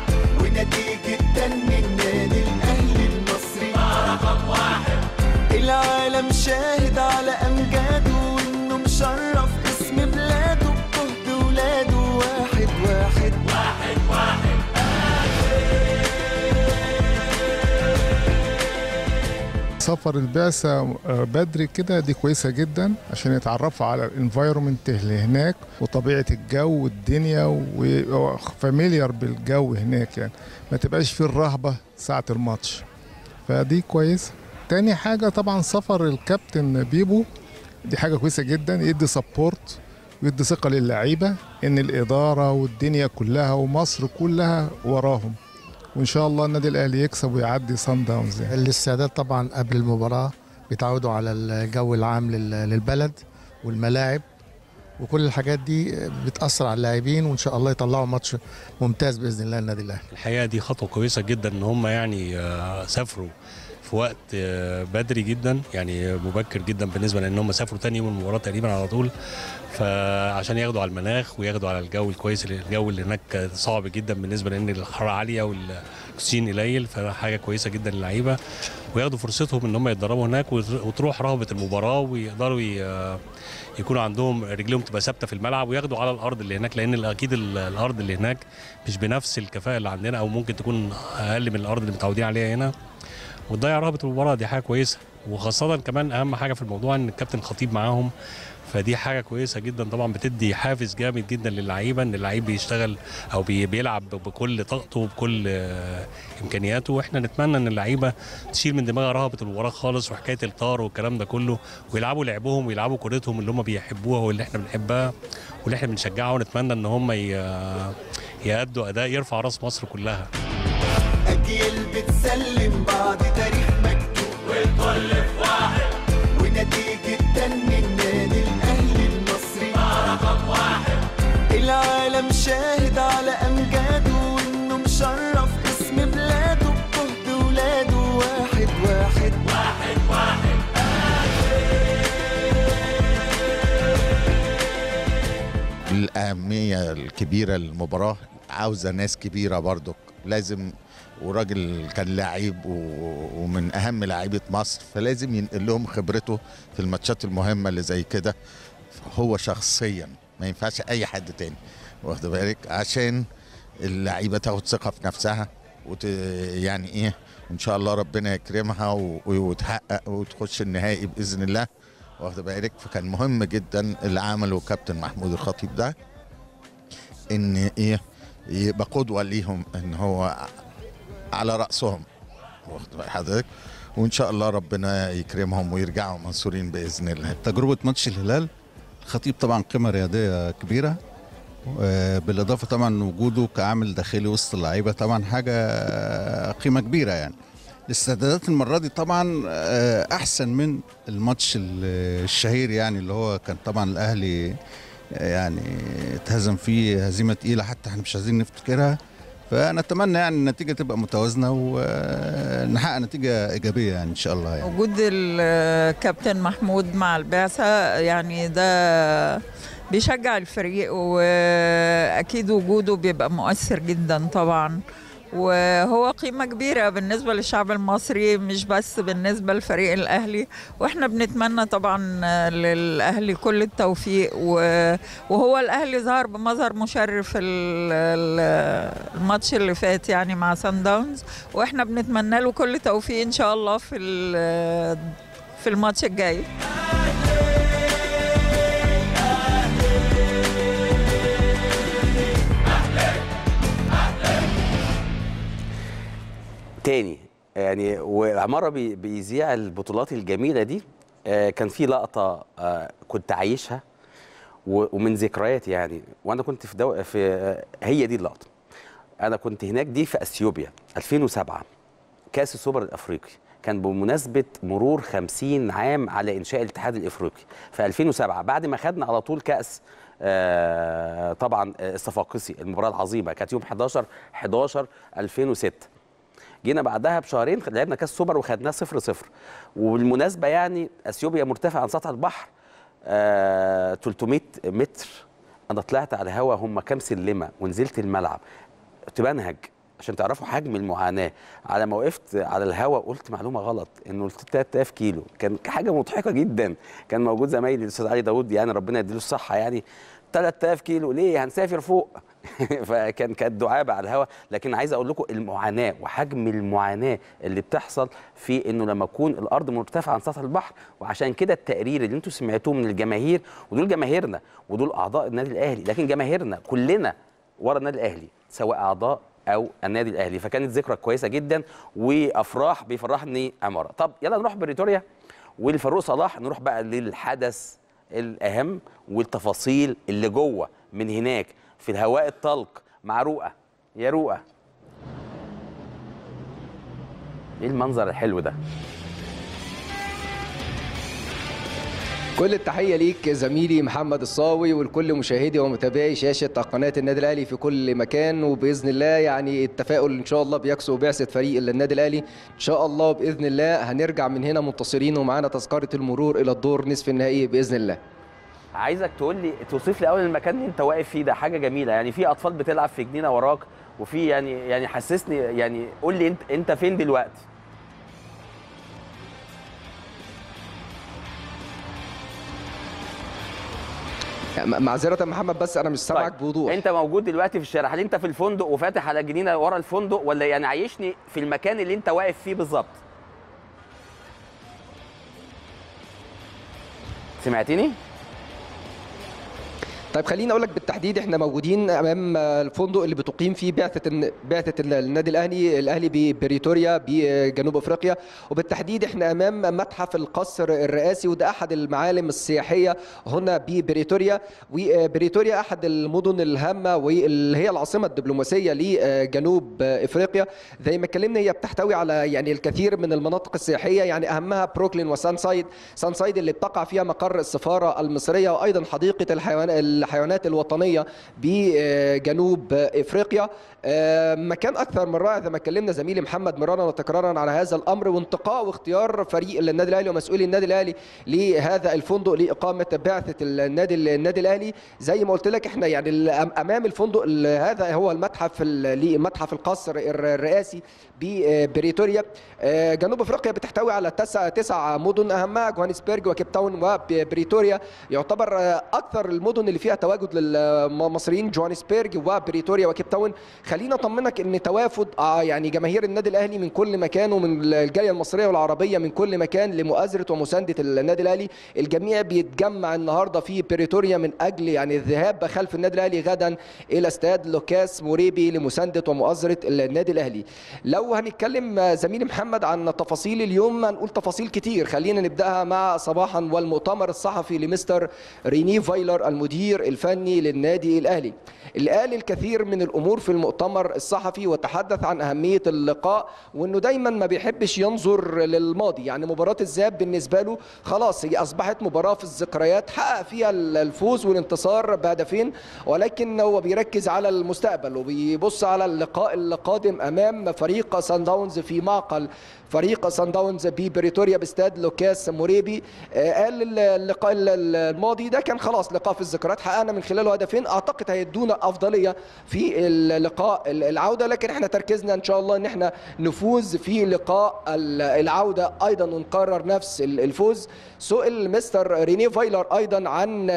ونتيجة دن النادي الأهلي المصري. رقم واحد. العالم شاهد سفر البعثة آه، بدري كده دي كويسة جدا عشان يتعرفوا على ال environment اللي هناك وطبيعة الجو والدنيا و familiar بالجو هناك يعني. ما تبقاش فيه الرهبة ساعة الماتش. فدي كويسة تاني حاجة طبعا سفر الكابتن بيبو دي حاجة كويسة جدا يدي support ويدي ثقة للعيبة إن الإدارة والدنيا كلها ومصر كلها وراهم. وإن شاء الله النادي الأهلي يكسب ويعدي صن داونز يعني. الاستعداد طبعا قبل المباراة بيتعودوا على الجو العام لل- للبلد والملاعب وكل الحاجات دي بتأثر على اللاعبين وإن شاء الله يطلعوا ماتش ممتاز بإذن الله النادي الأهلي الحقيقة دي خطوة كويسة جدا إن هم يعني آه، سافروا في وقت آه، بدري جدا يعني مبكر جدا بالنسبة لأن هم سافروا تاني يوم المباراه تقريبا على طول. فعشان ياخدوا على المناخ وياخدوا على الجو الكويس الجو اللي هناك صعب جدا بالنسبة لأن الحرارة عالية والأكسجين قليل فحاجه كويسة جدا للعيبة. وياخدوا فرصتهم إن هم يتدربوا هناك وت- وتروح رهبة المباراة ويقدروا ي- يكونوا عندهم رجليهم تبقى ثابتة في الملعب وياخدوا على الأرض اللي هناك. لأن أكيد ال- الأرض اللي هناك مش بنفس الكفاءة اللي عندنا أو ممكن تكون أقل من الأرض اللي متعودين عليها هنا. وتضيع رهبه المباراة دي حاجة كويسة. وخاصة كمان أهم حاجة في الموضوع إن الكابتن خطيب معاهم فدي حاجة كويسة جدا. طبعا بتدي حافز جامد جدا للعيبة إن اللعيب بيشتغل أو بي- بيلعب بكل طاقته وبكل آه، إمكانياته. وإحنا نتمنى إن اللعيبة تشيل من دماغها رهبه المباراة خالص وحكاية الطار والكلام ده كله ويلعبوا لعبهم ويلعبوا كورتهم اللي هم بيحبوها واللي إحنا بنحبها واللي إحنا بنشجعها. ونتمنى إن هم يأدوا أداء يرفع رأس مصر كلها. الأهمية الكبيرة للمباراة عاوزة ناس كبيرة برضك لازم وراجل كان لعيب ومن أهم لاعيبة مصر فلازم ينقل لهم خبرته في الماتشات المهمة اللي زي كده. هو شخصيا ما ينفعش أي حد تاني واخد بالك؟ عشان اللعيبة تاخد ثقة في نفسها وت... يعني إيه إن شاء الله ربنا يكرمها. وتحقق وتخش النهائي بإذن الله واخد بالك؟ فكان مهم جدا اللي عمله كابتن محمود الخطيب ده. إن إيه يبقى قدوة ليهم إن هو على رأسهم. واخد حضرتك؟ وإن شاء الله ربنا يكرمهم ويرجعوا منصورين بإذن الله. تجربة ماتش الهلال الخطيب طبعا قيمة رياضية كبيرة آه، بالإضافة طبعا وجوده كعامل داخلي وسط اللعيبة طبعا حاجة آه، قيمة كبيرة يعني. الاستعدادات المرة دي طبعا آه، أحسن من الماتش ال- الشهير يعني اللي هو كان طبعا الأهلي آه، يعني اتهزم فيه هزيمة تقيلة حتى إحنا مش عايزين نفتكرها فنتمنى يعني النتيجة تبقى متوازنة ونحقق نتيجة إيجابية يعني إن شاء الله يعني. وجود الكابتن محمود مع البعثة يعني ده بيشجع الفريق وأكيد وجوده بيبقى مؤثر جدا طبعا وهو قيمة كبيرة بالنسبة للشعب المصري مش بس بالنسبة للفريق الأهلي. وإحنا بنتمنى طبعا للأهلي كل التوفيق وهو الأهلي ظهر بمظهر مشرف ال- ال- الماتش اللي فات يعني مع سان داونز وإحنا بنتمنى له كل توفيق إن شاء الله في في الماتش الجاي. تاني. يعني وعمارة بي- بيذيع البطولات الجميلة دي آه، كان في لقطة آه، كنت عايشها ومن ذكرياتي يعني. وأنا كنت في دو... في آه، هي دي اللقطة. أنا كنت هناك دي في أثيوبيا 2007 كأس السوبر الأفريقي. كان بمناسبة مرور 50 عام على إنشاء الاتحاد الإفريقي. في 2007 بعد ما خدنا على طول آه، طبعا الصفاقسي المباراة العظيمة. كانت يوم 11 11 2006 جينا بعدها بشهرين لعبنا كاس سوبر وخدناه 0 0 وبالمناسبة يعني أثيوبيا مرتفع عن سطح البحر آه 300 متر. أنا طلعت على الهوا هم كام سلمة ونزلت الملعب. كنت بنهج عشان تعرفوا حجم المعاناة. على ما وقفت على الهوا قلت معلومة غلط إنه قلت 3000 كيلو. كان حاجة مضحكة جدا. كان موجود زمايلي الأستاذ علي داوود يعني ربنا يديله الصحة يعني 3000 كيلو. ليه؟ هنسافر فوق. فكان كانت دعابه على الهوا. لكن عايز أقول لكم المعاناة وحجم المعاناة اللي بتحصل في إنه لما تكون الأرض مرتفعة عن سطح البحر وعشان كده التقرير اللي أنتم سمعتوه من الجماهير ودول جماهيرنا ودول أعضاء النادي الأهلي. لكن جماهيرنا كلنا ورا النادي الأهلي سواء أعضاء أو النادي الأهلي. فكانت ذكرى كويسة جدا وأفراح بيفرحني عماره طب يلا نروح بريتوريا والفاروق صلاح. نروح بقى للحدث الأهم والتفاصيل اللي جوه من هناك. في الهواء الطلق مع رؤى. يا رؤى. إيه المنظر الحلو ده؟ كل التحية ليك زميلي محمد الصاوي ولكل مشاهدي ومتابعي شاشة قناة النادي الأهلي في كل مكان وبإذن الله يعني التفاؤل إن شاء الله بيكسو بعثة فريق النادي الأهلي. إن شاء الله بإذن الله هنرجع من هنا منتصرين ومعانا تذكرة المرور إلى الدور نصف النهائي بإذن الله. عايزك تقول لي توصف لي أول المكان اللي أنت واقف فيه ده حاجة جميلة. يعني في أطفال بتلعب في جنينة وراك وفي يعني يعني حسسني يعني قول لي أنت أنت فين دلوقتي؟ معذرة محمد بس أنا مش سامعك طيب. بوضوح. أنت موجود دلوقتي في الشارع. هل أنت في الفندق وفاتح على جنينة ورا الفندق ولا يعني عايشني في المكان اللي أنت واقف فيه بالظبط؟ سمعتني؟ طيب خليني أقول لك بالتحديد إحنا موجودين أمام الفندق اللي بتقيم فيه بعثة بعثة النادي الأهلي الأهلي ببريتوريا بجنوب أفريقيا. وبالتحديد إحنا أمام متحف القصر الرئاسي وده أحد المعالم السياحية هنا ببريتوريا. وبريتوريا أحد المدن الهامة واللي هي العاصمة الدبلوماسية لجنوب أفريقيا. زي ما اتكلمنا هي بتحتوي على يعني الكثير من المناطق السياحية يعني أهمها بروكلين وسانسايد. سانسايد اللي بتقع فيها مقر السفارة المصرية وأيضا حديقة الحيوان الحيوانات الوطنية بجنوب إفريقيا. مكان أكثر من رائع زي ما اتكلمنا زميلي محمد مرارا وتكرارا على هذا الأمر وانتقاء واختيار فريق النادي الأهلي ومسؤولي النادي الأهلي لهذا الفندق لإقامة بعثة النادي النادي الأهلي. زي ما قلت لك إحنا يعني أمام الفندق هذا هو المتحف لمتحف القصر الرئاسي ببريتوريا. جنوب أفريقيا بتحتوي على تسع تسع مدن أهمها جوهانسبرج وكيب تاون وبريتوريا. يعتبر أكثر المدن اللي فيها تواجد للمصريين جوهانسبرج وبريتوريا وكيب تاون خلينا أطمنك إن توافد يعني جماهير النادي الأهلي من كل مكان ومن الجالية المصرية والعربية من كل مكان لمؤازرة ومساندة النادي الأهلي. الجميع بيتجمع النهارده في بريتوريا من أجل يعني الذهاب خلف النادي الأهلي غدا إلى استاد لوكاس موريبي لمساندة ومؤازرة النادي الأهلي. لو هنتكلم زميلي محمد عن تفاصيل اليوم هنقول تفاصيل كتير. خلينا نبدأها مع صباحا والمؤتمر الصحفي لمستر ريني فايلر المدير الفني للنادي الأهلي. اللي قال الكثير من الأمور في المؤتمر الصحفي وتحدث عن أهمية اللقاء وإنه دايما ما بيحبش ينظر للماضي. يعني مباراة الذهاب بالنسبة له خلاص هي أصبحت مباراة في الذكريات حقق فيها الفوز والانتصار بهدفين ولكن هو بيركز على المستقبل وبيبص على اللقاء القادم أمام فريق سان داونز في معقل فريق سان داونز ببريتوريا باستاد لوكاس موريبي. قال اللقاء الماضي ده كان خلاص لقاء في الذكريات. حققنا من خلاله هدفين أعتقد هيدونا أفضلية في اللقاء العودة. لكن إحنا تركيزنا إن شاء الله إن إحنا نفوز في لقاء العودة. أيضا ونقرر نفس الفوز. سئل مستر ريني فايلر أيضا عن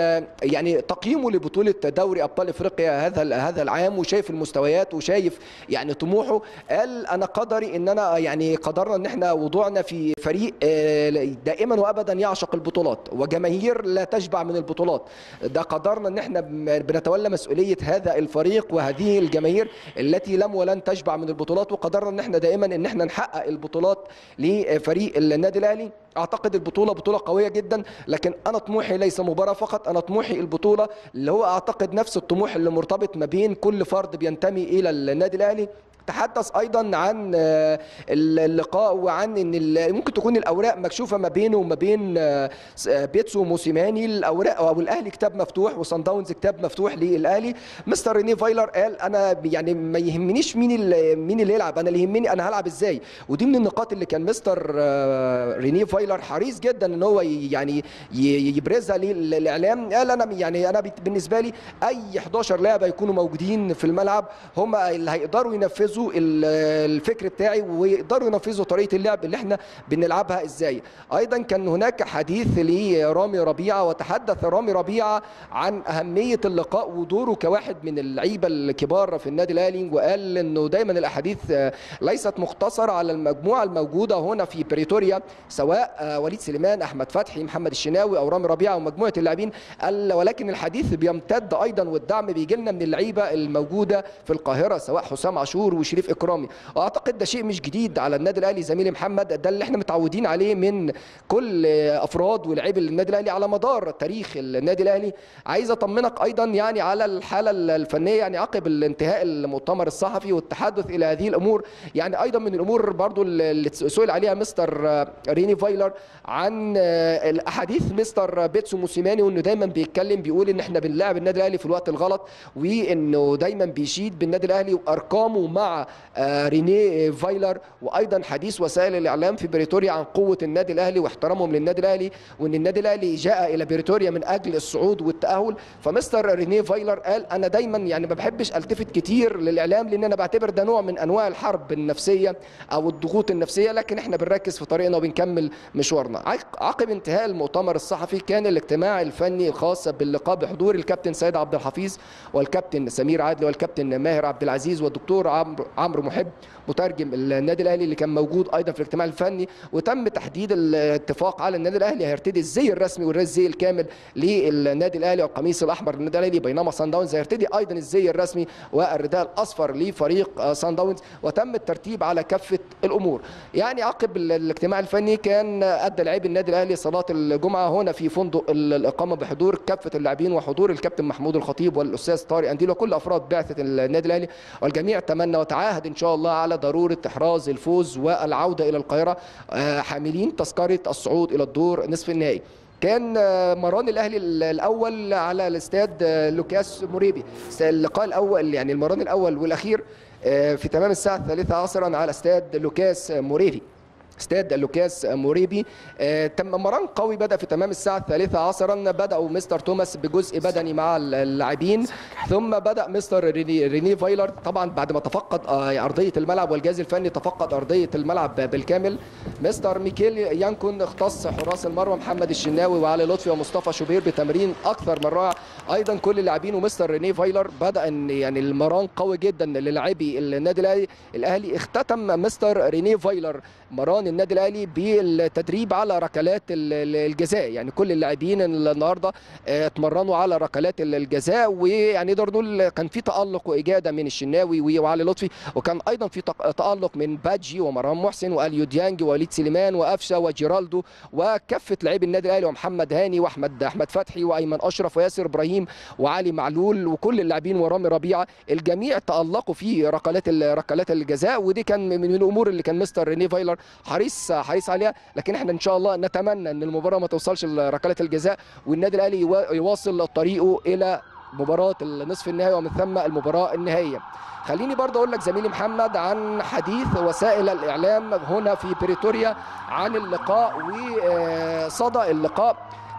يعني تقييمه لبطولة دوري أبطال إفريقيا هذا هذا العام وشايف المستويات وشايف يعني طموحه. قال أنا قدري إن أنا يعني قدرنا إن إحنا وضوعنا في فريق دائما وابدا يعشق البطولات وجماهير لا تشبع من البطولات. ده قدرنا إن إحنا بنتولى مسؤولية هذا الفريق وهذه الجماهير التي لم ولن تشبع من البطولات وقدرنا إن إحنا دائما إن إحنا نحقق البطولات لفريق النادي الأهلي. أعتقد البطولة بطولة قوية جدا لكن أنا طموحي ليس مباراة فقط أنا طموحي البطولة اللي هو أعتقد نفس الطموح اللي مرتبط ما بين كل فرد بينتمي إلى النادي الأهلي. تحدث أيضا عن اللقاء وعن إن ممكن تكون الأوراق مكشوفة ما بينه وما بين بيتسو موسيماني الأوراق أو الأهلي كتاب مفتوح وصن داونز كتاب مفتوح للأهلي. مستر ريني فايلر قال أنا يعني ما يهمنيش مين اللي مين اللي يلعب أنا اللي يهمني أنا هلعب إزاي. ودي من النقاط اللي كان مستر ريني فايلر حريص جدا إن هو يعني يبرزها للإعلام. قال أنا يعني أنا بالنسبة لي أي 11 لاعب هيكونوا موجودين في الملعب هم اللي هيقدروا ينفذوا ال- الفكر بتاعي ويقدروا ينفذوا طريقة اللعب اللي إحنا بنلعبها إزاي. أيضا كان هناك حديث لرامي ربيعة وتحدث رامي ربيعة عن أهمية اللقاء ودوره كواحد من اللعيبة الكبار في النادي الأهلي وقال إنه دايما الأحاديث ليست مقتصرة على المجموعة الموجودة هنا في بريتوريا سواء وليد سليمان أحمد فتحي محمد الشناوي أو رامي ربيعة ومجموعه اللاعبين ولكن الحديث بيمتد أيضا والدعم بيجي لنا من اللعيبة الموجودة في القاهرة سواء حسام عاشور وشريف إكرامي. واعتقد ده شيء مش جديد على النادي الأهلي زميلي محمد ده اللي إحنا متعودين عليه من كل أفراد ولاعيبة النادي الأهلي على مدار تاريخ النادي الأهلي. عايز أطمنك أيضا يعني على الحالة الفنية يعني عقب الانتهاء المؤتمر الصحفي والتحدث إلى هذه الأمور يعني أيضا من الأمور برضو اللي سئل عليها مستر ريني فايلر عن الأحاديث. مستر بيتسو موسيماني وإنه دايما بيتكلم بيقول إن إحنا بنلاعب النادي الأهلي في الوقت الغلط وإنه دايما بيشيد بالنادي الأهلي وأرقامه مع آه، ريني فايلر وأيضا حديث وسائل الإعلام في بريتوريا عن قوة النادي الأهلي واحترامهم للنادي الأهلي وإن النادي الأهلي جاء إلى بريتوريا من أجل الصعود والتأهل. فمستر ريني فايلر قال أنا دايما يعني ما بحبش ألتفت كتير للإعلام لأن أنا بعتبر ده نوع من أنواع الحرب النفسية أو الضغوط النفسية لكن إحنا بنركز في طريقنا وبنكمل مشوارنا. عق- عقب انتهاء المؤتمر الصحفي كان الاجتماع الفني الخاص باللقاء بحضور الكابتن سيد عبد الحفيظ والكابتن سمير عادل والكابتن ماهر عبد العزيز والدكتور عمرو عمرو محب مترجم النادي الأهلي اللي كان موجود أيضا في الاجتماع الفني وتم تحديد الاتفاق على النادي الأهلي. هيرتدي الزي الرسمي والزي الكامل للنادي الأهلي والقميص الأحمر للنادي الأهلي بينما سان داونز هيرتدي أيضا الزي الرسمي والرداء الأصفر لفريق سان داونز. وتم الترتيب على كافة الأمور. يعني عقب ال- الاجتماع الفني كان أدى لاعبي النادي الأهلي صلاة الجمعة هنا في فندق ال- الإقامة بحضور كافة اللاعبين وحضور الكابتن محمود الخطيب والأستاذ طارق أنديل وكل أفراد بعثة النادي الأهلي. والجميع تمنى وتعاهد إن شاء الله على ضرورة إحراز الفوز والعودة إلى القاهرة. آه، حاملين تذكرة الصعود إلى الدور نصف النهائي. كان آه، مران الأهلي ال- الأول على الاستاد آه، لوكاس موريبي. اللقاء الأول يعني المران الأول والأخير في تمام الساعة الثالثة عصرا على استاد لوكاس موريبي. استاد لوكاس موريبي. آه، تم مران قوي بدأ في تمام الساعة الثالثة عصرا. بدأوا مستر توماس بجزء بدني مع اللاعبين. ثم بدأ مستر ريني, ريني فايلر. طبعا بعد ما تفقد آه، أرضية الملعب والجهاز الفني تفقد أرضية الملعب بالكامل. مستر ميكيل يانكون اختص حراس المرمى محمد الشناوي وعلي لطفي ومصطفى شوبير بتمرين أكثر من رائع. أيضا كل اللاعبين ومستر ريني فايلر بدأ ان يعني المران قوي جدا للاعبي النادي الأهلي. اختتم مستر ريني فايلر مران النادي الأهلي بالتدريب على ركلات ال- ال- الجزاء. يعني كل اللاعبين النهارده آه، اتمرنوا على ركلات ال- الجزاء. ويعني نقدر نقول كان في تألق وإجادة من الشناوي وعلي لطفي وكان أيضا في تألق من باجي ومروان محسن وأليو ديانج ووليد سليمان وقفشه وجيرالدو وكافة لاعبي النادي الأهلي ومحمد هاني واحمد أحمد فتحي وأيمن أشرف وياسر إبراهيم وعلي معلول وكل اللاعبين ورامي ربيعة. الجميع تألقوا في ركلات ركلات الجزاء. ودي كان من الأمور اللي كان مستر ريني فايلر حريص حريص عليها. لكن إحنا إن شاء الله نتمنى إن المباراة ما توصلش لركلات الجزاء والنادي الأهلي يوا- يواصل طريقه إلى مباراة النصف النهائي ومن ثم المباراة النهائية. خليني برضه أقول لك زميلي محمد عن حديث وسائل الإعلام هنا في بريتوريا عن اللقاء وصدى اللقاء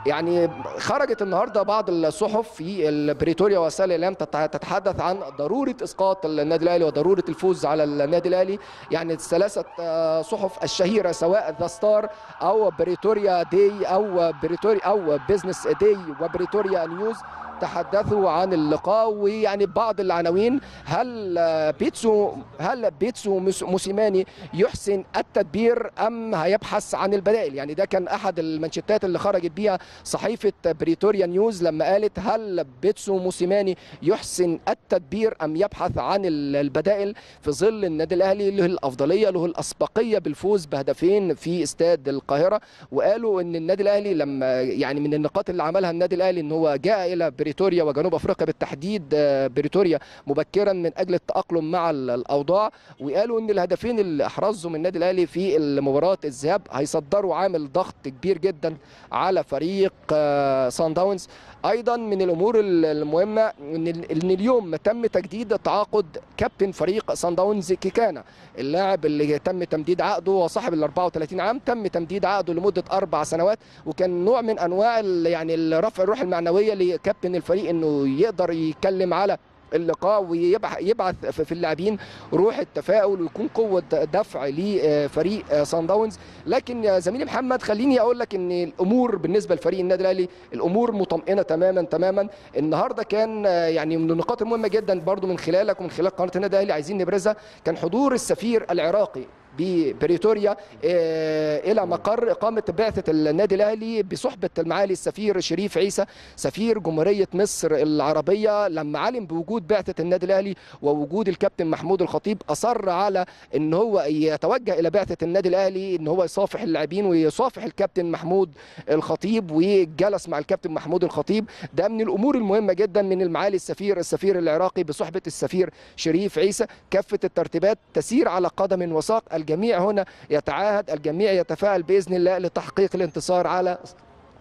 يعني خرجت النهارده بعض الصحف في بريتوريا وسائل الإعلام تت- تتحدث عن ضرورة إسقاط النادي الأهلي وضرورة الفوز على النادي الأهلي. يعني الثلاثه آه، صحف الشهيرة سواء ذا ستار أو بريتوريا دي أو بريتوريا أو بزنس دي وبريتوريا نيوز تحدثوا عن اللقاء ويعني بعض العناوين. هل بيتسو هل بيتسو موس- موسيماني يحسن التدبير أم هيبحث عن البدائل؟ يعني ده كان أحد المانشيتات اللي خرجت بيها صحيفة بريتوريا نيوز لما قالت هل بيتسو موسيماني يحسن التدبير أم يبحث عن ال- البدائل في ظل النادي الأهلي له الأفضلية له الأسبقية بالفوز بهدفين في استاد القاهرة؟ وقالوا إن النادي الأهلي لما يعني من النقاط اللي عملها النادي الأهلي إن هو جاء إلى بريتوريا وجنوب أفريقيا بالتحديد آه، بريتوريا مبكرا من أجل التأقلم مع ال- الأوضاع. وقالوا إن الهدفين اللي أحرزهم النادي الأهلي في مباراه الذهاب هيصدروا عامل ضغط كبير جدا على فريق آه، سان داونز أيضا من الأمور ال- المهمة إن ال- إن اليوم تم تجديد تعاقد كابتن فريق سان داونز كيكانا. اللاعب اللي تم تمديد عقده وصاحب ال 34 عام تم تمديد عقده لمدة أربع سنوات وكان نوع من أنواع يعني رفع الروح المعنوية لكابتن الفريق إنه يقدر يتكلم على اللقاء ويبعث في اللاعبين روح التفاؤل ويكون قوة دفع لفريق سان داونز. لكن يا زميلي محمد خليني أقول لك إن الأمور بالنسبة لفريق النادي الأهلي الأمور مطمئنة تماما تماما. النهارده كان يعني من النقاط المهمة جدا برضو من خلالك ومن خلال قناة النادي الأهلي عايزين نبرزها كان حضور السفير العراقي ببريتوريا إلى مقر إقامة بعثة النادي الأهلي بصحبة المعالي السفير شريف عيسى سفير جمهورية مصر العربية لما علم بوجود بعثة النادي الأهلي ووجود الكابتن محمود الخطيب. أصر على إن هو يتوجه إلى بعثة النادي الأهلي إن هو يصافح اللاعبين ويصافح الكابتن محمود الخطيب وجلس مع الكابتن محمود الخطيب. ده من الأمور المهمة جدا من المعالي السفير السفير العراقي بصحبة السفير شريف عيسى. كافة الترتيبات تسير على قدم وساق الجميع هنا يتعاهد الجميع يتفاعل بإذن الله لتحقيق الانتصار على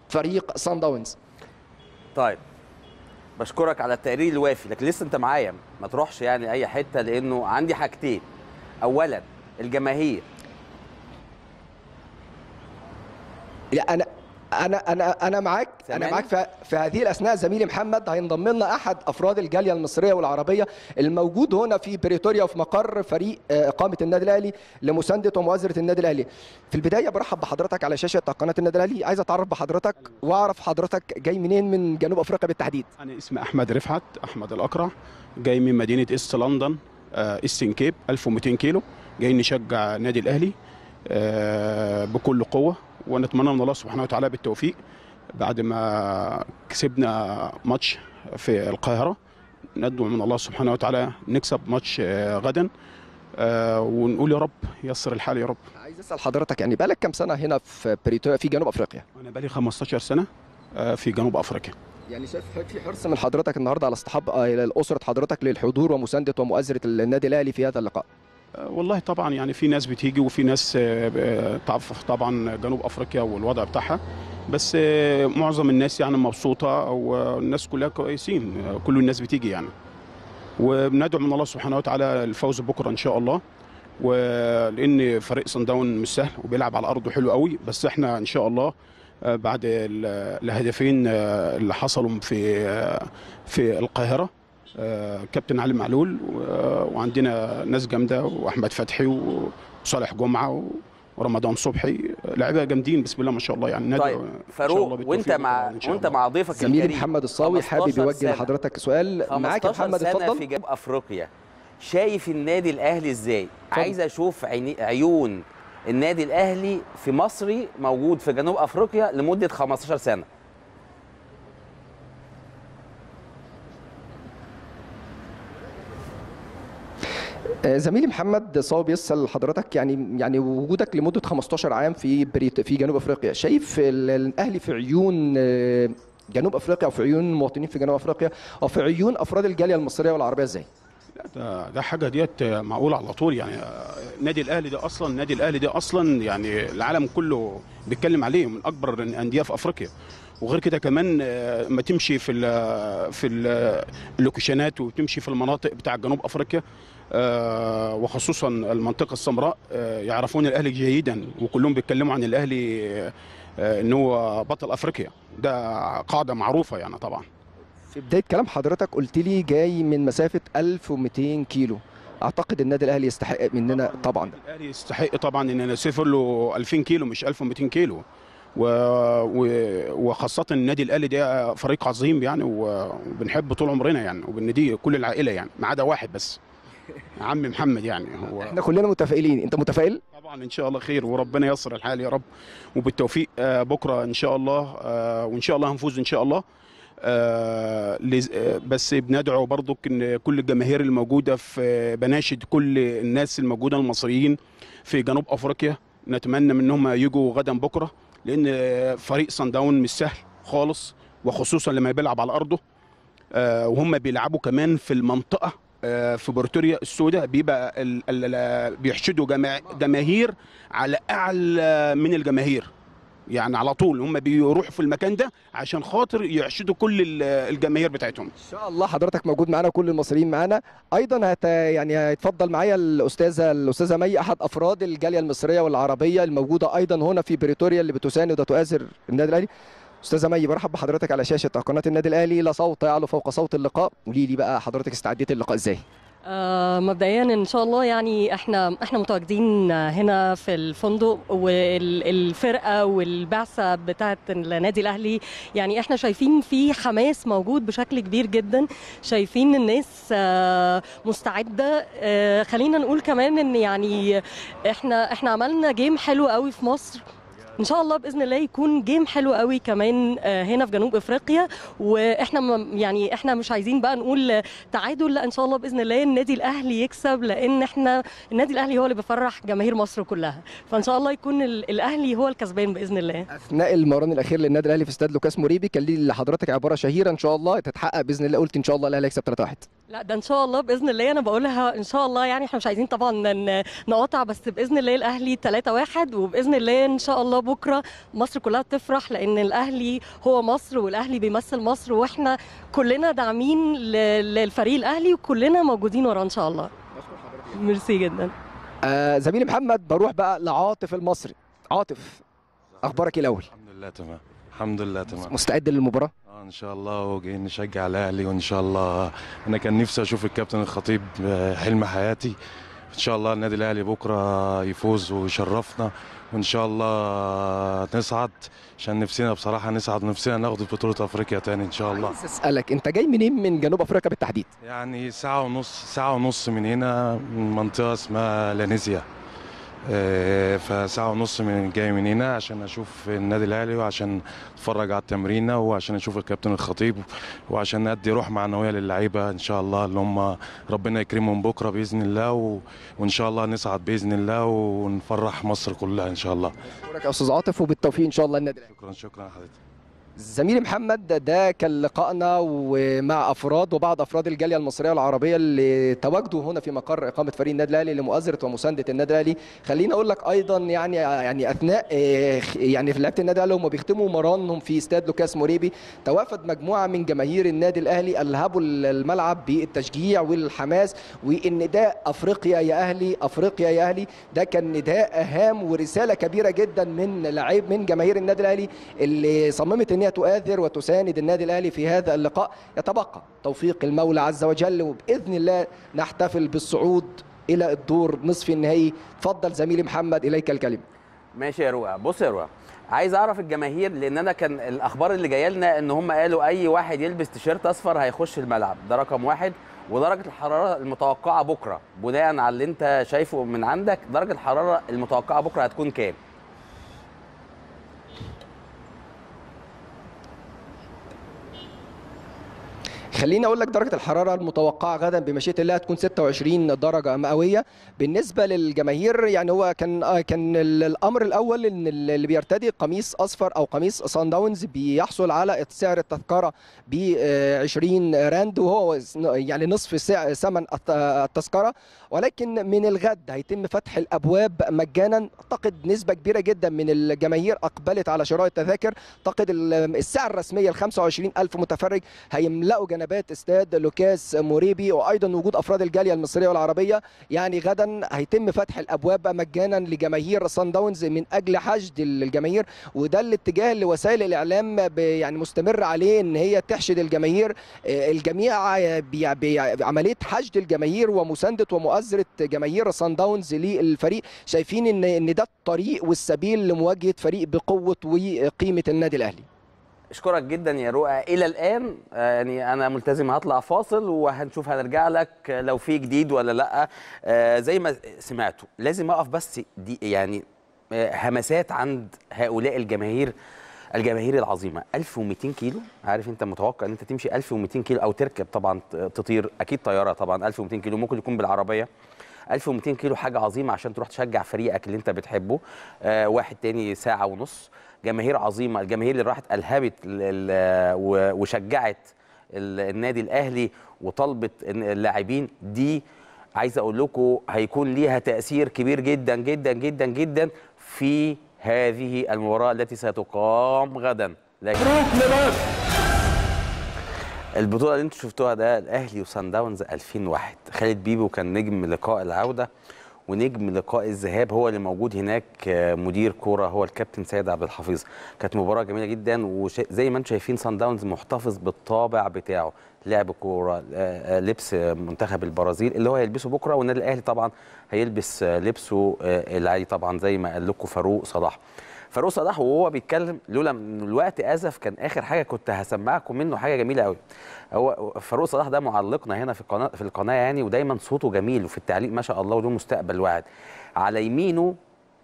فريق سان داونز طيب بشكرك على التقرير الوافي لكن لسه انت معايا ما تروحش يعني أي حتة لأنه عندي حاجتين. اولا الجماهير. لا أنا أنا أنا أنا معاك أنا معاك في, في هذه الأثناء زميلي محمد هينضم لنا أحد أفراد الجالية المصرية والعربية الموجود هنا في بريتوريا وفي مقر فريق إقامة النادي الأهلي لمساندة ومؤازرة النادي الأهلي. في البداية برحب بحضرتك على شاشة قناة النادي الأهلي. عايز أتعرف بحضرتك وأعرف حضرتك جاي منين من جنوب أفريقيا بالتحديد. أنا اسمي أحمد رفعت أحمد الأقرع جاي من مدينة ايست لندن ايستن كيب 1200 كيلو جاي نشجع النادي الأهلي بكل قوة. ونتمنى من الله سبحانه وتعالى بالتوفيق بعد ما كسبنا ماتش في القاهرة. ندعو من الله سبحانه وتعالى نكسب ماتش غدا. ونقول يا رب يسر الحال يا رب. عايز أسأل حضرتك يعني بقالك كام سنة هنا في بريتوريا في جنوب أفريقيا؟ أنا بقالي 15 سنة في جنوب أفريقيا. يعني شايف في حرص من حضرتك النهارده على اصطحاب أسرة حضرتك للحضور ومساندة ومؤازرة النادي الأهلي في هذا اللقاء؟ والله طبعا يعني في ناس بتيجي وفي ناس تعرف طبعا جنوب أفريقيا والوضع بتاعها. بس معظم الناس يعني مبسوطة والناس كلها كويسين كل الناس بتيجي يعني. وبندعو من الله سبحانه وتعالى الفوز بكرة إن شاء الله. ولان فريق صن داون مش سهل وبيلعب على أرضه حلو قوي. بس إحنا إن شاء الله بعد الهدفين اللي حصلوا في في القاهرة كابتن علي معلول وعندنا ناس جامدة وأحمد فتحي وصالح جمعة ورمضان صبحي. لعيبة جامدين بسم الله ما شاء الله يعني طيب فاروق وأنت مع وأنت مع ضيفك زميلي محمد الصاوي حابب يوجه لحضرتك سؤال معاك يا محمد اتفضل. في جنوب أفريقيا. شايف النادي الأهلي إزاي؟ عايز أشوف عيون النادي الأهلي في مصري موجود في جنوب أفريقيا لمدة 15 سنة. زميلي محمد صاوي بيسال حضرتك يعني يعني وجودك لمدة 15 عام في بريت في جنوب أفريقيا شايف الأهلي في عيون جنوب أفريقيا وفي عيون المواطنين في جنوب أفريقيا وفي عيون أفراد الجالية المصرية والعربية إزاي؟ ده ده حاجة ديت معقولة على طول يعني النادي الأهلي ده أصلا النادي الأهلي ده أصلا يعني العالم كله بيتكلم عليه من أكبر الأندية في أفريقيا وغير كده كمان ما تمشي في ال في ال اللوكيشنات وتمشي في المناطق بتاع جنوب أفريقيا وخصوصا المنطقة السمراء يعرفون الأهلي جيدا وكلهم بيتكلموا عن الأهلي إن هو بطل أفريقيا. ده قاعدة معروفة يعني طبعا. في بداية كلام حضرتك قلت لي جاي من مسافة 1200 كيلو. أعتقد النادي الأهلي يستحق مننا طبعا. الأهلي يستحق طبعا إن نسافر له 2000 كيلو مش 1200 كيلو. و... و... وخاصة النادي الأهلي ده فريق عظيم يعني وبنحبه طول عمرنا يعني وبنديه كل العائلة يعني ما عدا واحد بس. عم محمد يعني هو. إحنا كلنا متفائلين. انت متفائل؟ طبعا إن شاء الله خير وربنا ييسر الحال يا رب وبالتوفيق. بكرة إن شاء الله وإن شاء الله هنفوز إن شاء الله. بس بندعو برضك إن كل الجماهير الموجودة في بناشد كل الناس الموجودة المصريين في جنوب أفريقيا. نتمنى منهم يجوا غدا بكرة لأن فريق صن داون مش سهل خالص وخصوصا لما بيلعب على أرضه. وهم بيلعبوا كمان في المنطقة في بريتوريا السوداء بيبقى ال ال بيحشدوا جماهير على أعلى من الجماهير. يعني على طول هم بيروحوا في المكان ده عشان خاطر يحشدوا كل الجماهير بتاعتهم. إن شاء الله حضرتك موجود معانا كل المصريين معانا. أيضا هت يعني هيتفضل معايا الاستاذه الأستاذة مي أحد أفراد الجالية المصرية والعربية الموجودة أيضا هنا في بريتوريا اللي بتساند وتؤازر النادي الأهلي. استاذه مي برحب بحضرتك على شاشة قناة النادي الأهلي. لا صوت يعلو فوق صوت اللقاء. قولي لي بقى حضرتك استعديت اللقاء إزاي؟ آه، مبدئيا إن شاء الله يعني إحنا إحنا متواجدين هنا في الفندق والفرقة والبعثة بتاعه النادي الأهلي. يعني إحنا شايفين في حماس موجود بشكل كبير جدا. شايفين الناس آه، مستعدة. آه، خلينا نقول كمان إن يعني إحنا إحنا عملنا game حلو قوي في مصر. إن شاء الله بإذن الله يكون game حلو قوي كمان آه، هنا في جنوب إفريقيا. وإحنا يعني إحنا مش عايزين بقى نقول تعادل لأ إن شاء الله بإذن الله النادي الأهلي يكسب لأن إحنا النادي الأهلي هو اللي بيفرح جماهير مصر كلها. فإن شاء الله يكون ال- الأهلي هو الكسبان بإذن الله. أثناء المران الأخير للنادي الأهلي في استاد لوكاس موريبي كان لي لحضرتك عبارة شهيرة إن شاء الله تتحقق بإذن الله قلت إن شاء الله الأهلي هيكسب 3-1 لأ ده إن شاء الله بإذن الله أنا بقولها إن شاء الله يعني إحنا مش عايزين طبعا نقاطع بس بإذن الله الأهلي 3-1 وبإذن الله إن شاء الله بكرة مصر كلها تفرح لأن الأهلي هو مصر والأهلي بيمثل مصر وإحنا كلنا داعمين للفريق الأهلي وكلنا موجودين وراه إن شاء الله. ميرسي جدا. آه زميلي محمد بروح بقى لعاطف المصري. عاطف أخبارك إيه الأول؟ الحمد لله تمام. الحمد لله تمام. مستعد للمباراة؟ آه إن شاء الله وجايين نشجع الأهلي وإن شاء الله. أنا كان نفسي أشوف الكابتن الخطيب آه، حلم حياتي. إن شاء الله النادي الأهلي بكرة يفوز ويشرفنا. وإن شاء الله نصعد عشان نفسنا بصراحة نصعد نفسنا ناخد بطولة أفريقيا تاني إن شاء الله. عايز أسألك أنت جاي منين؟ من جنوب أفريقيا بالتحديد. يعني ساعة ونص ساعة ونص من هنا من منطقة اسمها لانيزيا. فساعة ونص من جاي من هنا عشان أشوف النادي الأهلي وعشان أتفرج على التمرينة وعشان أشوف الكابتن الخطيب وعشان أدي روح معنوية للعيبة إن شاء الله اللي هم ربنا يكرمهم بكرة بإذن الله و... وإن شاء الله نصعد بإذن الله ونفرح مصر كلها إن شاء الله. أشكرك يا أستاذ عاطف وبالتوفيق إن شاء الله النادي الأهلي. شكرا شكرا حضرتك. زميلي محمد ده كان لقائنا ومع أفراد وبعض أفراد الجالية المصرية والعربية اللي تواجدوا هنا في مقر إقامة فريق النادي الأهلي لمؤازرة ومساندة النادي الأهلي. خليني أقول لك أيضا يعني يعني أثناء آه، يعني في لعيبة النادي الأهلي هم بيختموا مرانهم في استاد لوكاس موريبي توافد مجموعة من جماهير النادي الأهلي ألهبوا الملعب بالتشجيع والحماس والنداء أفريقيا يا أهلي أفريقيا يا أهلي. ده كان نداء هام ورسالة كبيرة جدا من لعيب من جماهير النادي الأهلي اللي صممت ان هي تؤثر وتساند النادي الأهلي في هذا اللقاء. يتبقى توفيق المولى عز وجل وبإذن الله نحتفل بالصعود إلى الدور نصف النهائي. تفضل زميلي محمد إليك الكلمة. ماشي يا رؤى بص يا رؤى عايز أعرف الجماهير لأن أنا كان الأخبار اللي جاية لنا إن هم قالوا أي واحد يلبس تيشيرت أصفر هيخش الملعب. ده رقم واحد. ودرجة الحرارة المتوقعة بكرة بناء على اللي أنت شايفه من عندك درجة الحرارة المتوقعة بكرة هتكون كام؟ خليني أقول لك درجة الحرارة المتوقعة غدا بمشيئة الله هتكون 26 درجة مئوية. بالنسبة للجماهير يعني هو كان آه كان ال- الأمر الأول إن اللي بيرتدي قميص أصفر أو قميص سان داونز بيحصل على سعر التذكرة ب 20 راند وهو يعني نصف ثمن الت- التذكرة. ولكن من الغد هيتم فتح الأبواب مجانا. أعتقد نسبة كبيرة جدا من الجماهير أقبلت على شراء التذاكر. أعتقد ال- السعة الرسمية ل 25 ألف متفرج هيملأوا جنبات استاد لوكاس موريبي وأيضا وجود أفراد الجالية المصرية والعربية. يعني غدا هيتم فتح الأبواب مجانا لجماهير سان داونز من أجل حشد الجماهير وده الاتجاه اللي وسائل الاعلام يعني مستمر عليه إن هي تحشد الجماهير. آه، الجميع بعملية حشد الجماهير ومساندة ومؤازرة جماهير سان داونز للفريق. شايفين ان إن ده الطريق والسبيل لمواجهة فريق بقوة وقيمة النادي الأهلي. أشكرك جدا يا رؤى. إلى الآن آه، يعني أنا ملتزم هطلع فاصل وهنشوف هنرجع لك لو في جديد ولا لأ. آه، زي ما سمعتوا لازم أقف بس دي يعني آه، همسات عند هؤلاء الجماهير الجماهير العظيمة. 1200 كيلو. عارف أنت متوقع إن أنت تمشي 1200 كيلو أو تركب طبعا تطير. أكيد طيارة طبعا. 1200 كيلو ممكن يكون بالعربية. 1200 كيلو حاجة عظيمة عشان تروح تشجع فريقك اللي أنت بتحبه. واحد تاني ساعة ونص. جماهير عظيمة الجماهير اللي راحت الهبت وشجعت ال- النادي الأهلي وطلبت اللاعبين دي عايز أقول لكم هيكون ليها تأثير كبير جدا جدا جدا جدا في هذه المباراة التي ستقام غدا. لكن البطولة اللي أنتم شفتوها ده الأهلي وسان داونز 2001 خالد بيبو كان نجم لقاء العودة. ونجم لقاء الذهاب هو اللي موجود هناك آه، مدير كورة هو الكابتن سيد عبد الحفيظ. كانت مباراة جميلة جدا وزي ما أنتم شايفين سان داونز محتفظ بالطابع بتاعه. لعب كورة آه، آه، لبس منتخب البرازيل اللي هو هيلبسه بكرة والنادي الأهلي طبعا هيلبس لبسه العادي طبعا زي ما قال لكم فاروق صلاح. فاروق صلاح وهو بيتكلم لولا إن الوقت أزف كان آخر حاجة كنت هسمعكم منه حاجة جميلة قوي هو فاروق صلاح ده معلقنا هنا في القناه في القناة يعني ودايما صوته جميل وفي التعليق ما شاء الله وله مستقبل واعد. على يمينه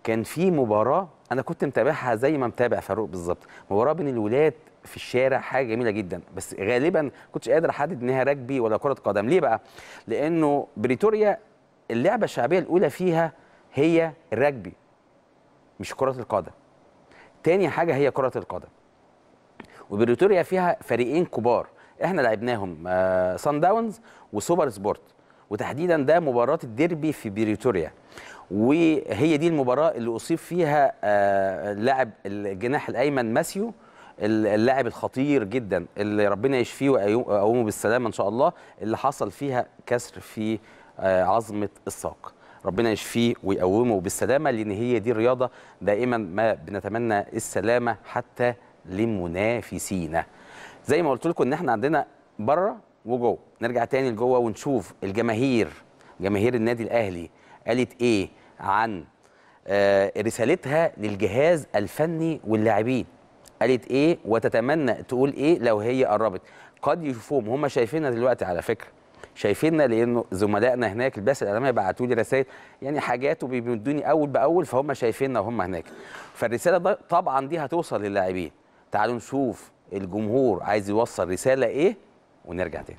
كان في مباراة أنا كنت متابعها زي ما متابع فاروق بالظبط. مباراة بين الولاد في الشارع حاجة جميلة جدا. بس غالبا كنتش قادر أحدد إنها رجبي ولا كرة قدم. ليه بقى؟ لأنه بريتوريا اللعبة الشعبية الأولى فيها هي الرجبي مش كرة القدم. تاني حاجة هي كرة القدم. وبريتوريا فيها فريقين كبار. إحنا لعبناهم آه سان داونز وسوبر سبورت. وتحديدا ده مباراة الديربي في بريتوريا. وهي دي المباراة اللي أصيب فيها آه لاعب الجناح الأيمن ماسيو اللاعب الخطير جدا اللي ربنا يشفيه ويقومه بالسلامة إن شاء الله اللي حصل فيها كسر في آه عظمة الساق. ربنا يشفيه ويقومه بالسلامة لأن هي دي الرياضة دائما ما بنتمنى السلامة حتى لمنافسينا زي ما قلت لكم إن إحنا عندنا بره وجوه. نرجع تاني لجوه ونشوف الجماهير. جماهير النادي الأهلي قالت إيه عن آه رسالتها للجهاز الفني واللاعبين. قالت إيه وتتمنى تقول إيه لو هي قربت. قد يشوفوهم. هم شايفيننا دلوقتي على فكرة. شايفيننا لأنه زملائنا هناك البعثه الاعلاميه بعتوا لي رسائل يعني حاجات وبيمدوني أول بأول فهم شايفيننا وهم هناك. فالرسالة طبعا دي هتوصل للاعبين. تعالوا نشوف الجمهور عايز يوصل رسالة إيه ونرجع تاني.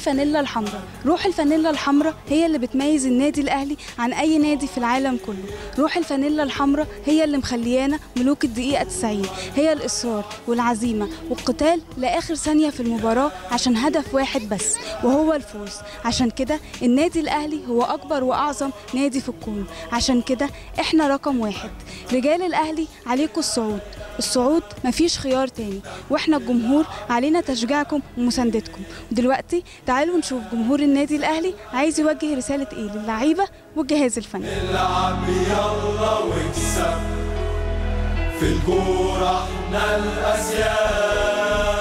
الفانيلا الحمراء. روح الفانيلا الحمراء هي اللي بتميز النادي الأهلي عن أي نادي في العالم كله. روح الفانيلا الحمراء هي اللي مخليانا ملوك الدقيقة 90 هي الإصرار والعزيمة والقتال لآخر ثانية في المباراة عشان هدف واحد بس وهو الفوز. عشان كده النادي الأهلي هو أكبر وأعظم نادي في الكون. عشان كده إحنا رقم واحد. رجال الأهلي عليكم الصعود. الصعود مفيش خيار تاني. وإحنا الجمهور علينا تشجيعكم ومساندتكم. ودلوقتي تعالوا نشوف جمهور النادي الأهلي عايز يوجه رسالة إيه للعيبة والجهاز الفني. العب يلا واكسب في الكورة إحنا الأسياد.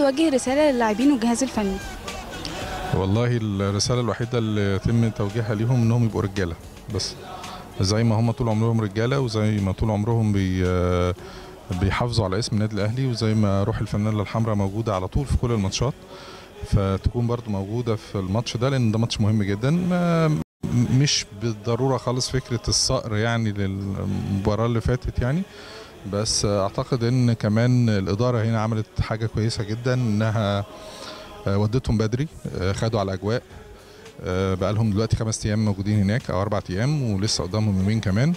توجه رسالة للاعبين والجهاز الفني؟ والله الرسالة الوحيدة اللي يتم توجيهها ليهم إنهم يبقوا رجالة. بس زي ما هم طول عمرهم رجالة وزي ما طول عمرهم بي بيحافظوا على اسم النادي الأهلي وزي ما روح الفانيلا الحمراء موجودة على طول في كل الماتشات فتكون برضو موجودة في الماتش ده لأن ده ماتش مهم جدا. مش بالضرورة خالص فكرة الصقر يعني للمباراة اللي فاتت يعني. بس اعتقد ان كمان الادارة هنا عملت حاجة كويسة جدا انها آه، ودتهم بدري آه، خدوا على الاجواء. آه، بقى لهم دلوقتي خمس أيام موجودين هناك أو أربع أيام ولسه قدامهم يومين كمان.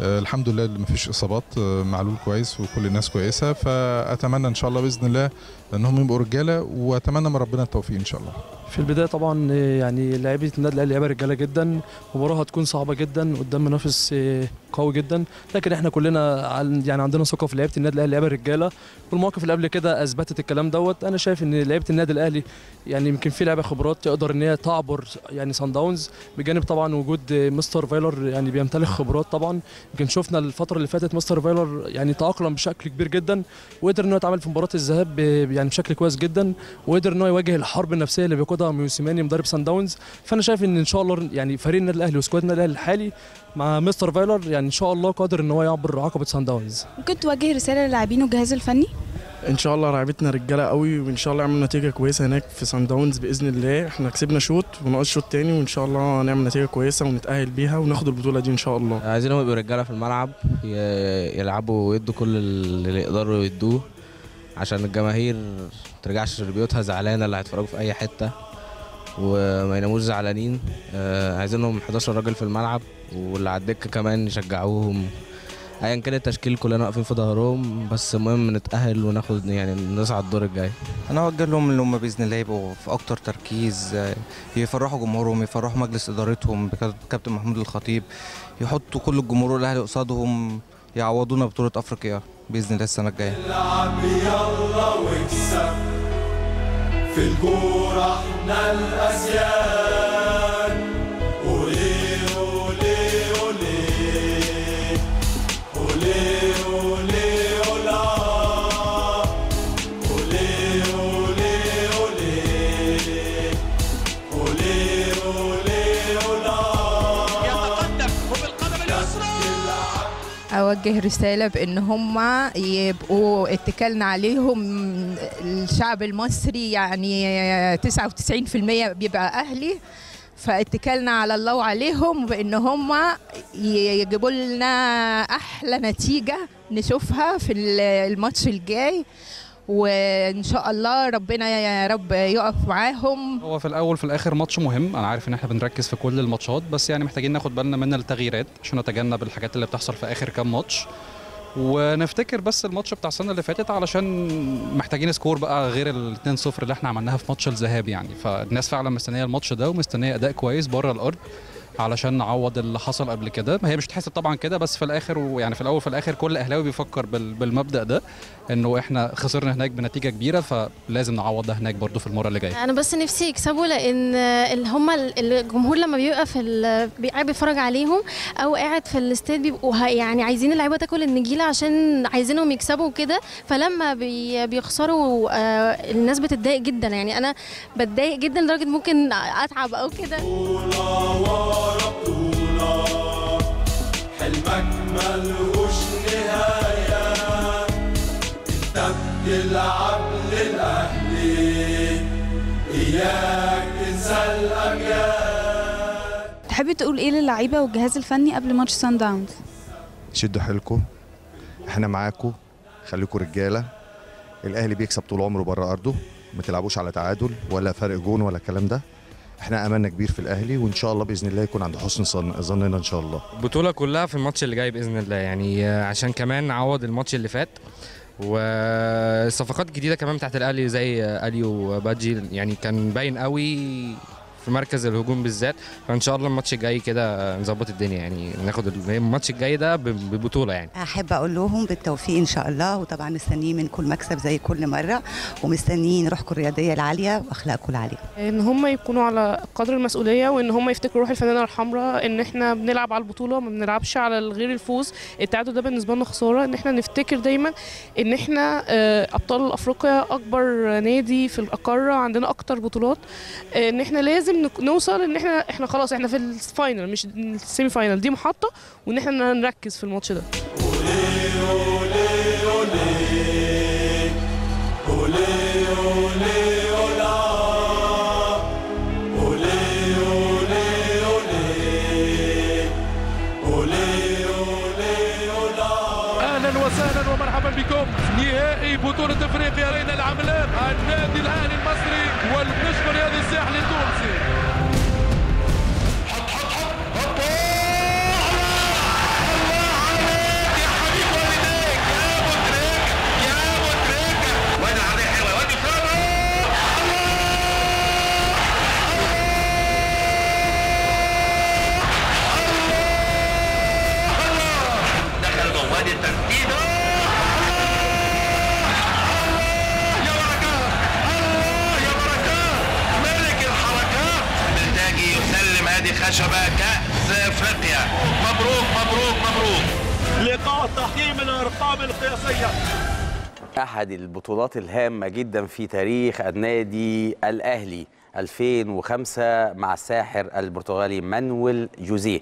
الحمد لله اللي مفيش اصابات معلول كويس وكل الناس كويسة. فأتمنى إن شاء الله بإذن الله إنهم يبقوا رجالة وأتمنى من ربنا التوفيق إن شاء الله. في البداية طبعا يعني لعيبة النادي الأهلي لعيبة رجالة جدا مباراة هتكون صعبة جدا قدام منافس آه، قوي جدا. لكن إحنا كلنا عن- يعني عندنا ثقة في لعيبة النادي الأهلي لعيبة رجاله والمواقف اللي قبل كده أثبتت الكلام دوت. أنا شايف إن لعيبة النادي الأهلي يعني يمكن في لعيبة خبرات تقدر إن هي تعبر يعني سان داونز بجانب طبعا وجود مستر فايلر يعني بيمتلك خبرات طبعا. يمكن شفنا الفترة اللي فاتت مستر فايلر يعني تأقلم بشكل كبير جدا. وقدر إن هو يتعامل في مباراة الذهاب يعني بشكل كويس جدا. وقدر إن هو يواجه الحرب النفسية اللي بيقودها واخدها موسيماني مدرب سان داونز. فأنا شايف إن إن شاء الله يعني فريق النادي الأهلي و squad النادي الأهلي الحالي مع مستر فايلر يعني إن شاء الله قادر إن هو يعبر عقبة سان داونز. ممكن توجه رسالة للاعبين والجهاز الفني؟ إن شاء الله لعبتنا رجالة قوي وإن شاء الله نعمل نتيجة كويسة هناك في سان داونز بإذن الله. إحنا كسبنا شوط وناقص شوط تاني وإن شاء الله نعمل نتيجة كويسة ونتأهل بيها وناخد البطولة دي إن شاء الله. عايزينهم يبقوا رجالة في الملعب يلعبوا ويدوا كل اللي يقدروا يدوه. عشان الجماهير مترجعش بيوتها زعلانة اللي هيتفرجوا في أي حتة. وما يناموش زعلانين. آه، عايزينهم 11 راجل في الملعب واللي على الدكة كمان يشجعوهم. ايا كان التشكيل كلنا واقفين في ظهرهم بس المهم نتأهل وناخد يعني نصعد الدور الجاي. أنا أوجه لهم إن هم بإذن الله يبقوا في أكتر تركيز آه، يفرحوا جمهورهم يفرحوا مجلس إدارتهم بكابتن محمود الخطيب. يحطوا كل الجمهور الاهلي قصادهم يعوضونا بطولة أفريقيا بإذن الله السنة الجاية. في الكورة. إحنا الأسياد اوجه رسالة بإن هم يبقوا اتكلنا عليهم. الشعب المصري يعني 99% بيبقى أهلي فاتكلنا على الله وعليهم بإن هم يجيبوا لنا أحلى نتيجة نشوفها في الماتش الجاي. وإن شاء الله ربنا يا رب يقف معاهم. هو في الأول في الآخر ماتش مهم. أنا عارف إن إحنا بنركز في كل الماتشات بس يعني محتاجين ناخد بالنا من التغييرات عشان نتجنب الحاجات اللي بتحصل في آخر كام ماتش. ونفتكر بس الماتش بتاع السنة اللي فاتت علشان محتاجين score بقى غير ال 2-0 اللي إحنا عملناها في ماتش الذهاب يعني. فالناس فعلا مستنية الماتش ده ومستنية أداء كويس بره الأرض. علشان نعوض اللي حصل قبل كده. هي مش تحسب طبعا كده بس في الآخر ويعني في الأول وفي الآخر كل اهلاوي بيفكر بال- بالمبدأ ده إنه إحنا خسرنا هناك بنتيجة كبيرة فلازم نعوض ده هناك برضو في المرة اللي جاية. أنا بس نفسي يكسبوا لأن اللي هم الجمهور لما بيبقى في قاعد بيتفرج عليهم أو قاعد في الاستاد بيبقوا يعني عايزين اللعيبة تاكل النجيلة عشان عايزينهم يكسبوا كده فلما بي بيخسروا آه، الناس بتتضايق جدا. يعني أنا بتضايق جدا لدرجة ممكن أتعب أو كده. حلمك ملهوش نهاية. انت بتلعب للأهلي إياك تنسى الأمجاد تحبي تقول إيه للعيبة والجهاز الفني قبل ماتش سان داونز شدوا حيلكم إحنا معاكم خليكم رجالة. الأهلي بيكسب طول عمره بره أرضه. ما تلعبوش على تعادل ولا فرق جون ولا الكلام ده. إحنا املنا كبير في الاهلي وإن شاء الله بإذن الله يكون عند حسن ظن- ظننا إن شاء الله. البطولة كلها في الماتش اللي جاي بإذن الله يعني آه، عشان كمان نعوض الماتش اللي فات. والصفقات الجديدة كمان بتاعت الأهلي زي آه، أليو بادجي يعني كان باين قوي في مركز الهجوم بالذات فإن شاء الله الماتش الجاي كده نظبط الدنيا يعني ناخد ال- الماتش الجاي ده ب- ببطولة يعني. أحب أقول لهم بالتوفيق إن شاء الله وطبعا مستنيين من كل مكسب زي كل مرة ومستنيين روحكم الرياضية العالية وأخلاقكم العالية. إن هم يكونوا على قدر المسؤولية وإن هم يفتكروا روح الفانله الحمراء إن إحنا بنلعب على البطولة ما بنلعبش على غير الفوز. التعادل ده بالنسبة لنا خسارة. إن إحنا نفتكر دايما إن إحنا آه، أبطال أفريقيا أكبر نادي في القارة عندنا أكتر بطولات. آه، إن إحنا لازم نك- نوصل إن إحنا إحنا خلاص إحنا في ال final مش ال semi final. دي محطة وإن إحنا نركز في الماتش ده. أهلا وسهلا ومرحبا بكم. نهائي بطولة إفريقيا. خشبة كأس إفريقيا. مبروك مبروك مبروك. لقاء تحكيم الأرقام القياسية. أحد البطولات الهامة جدا في تاريخ النادي الأهلي 2005 مع الساحر البرتغالي مانويل جوزيه.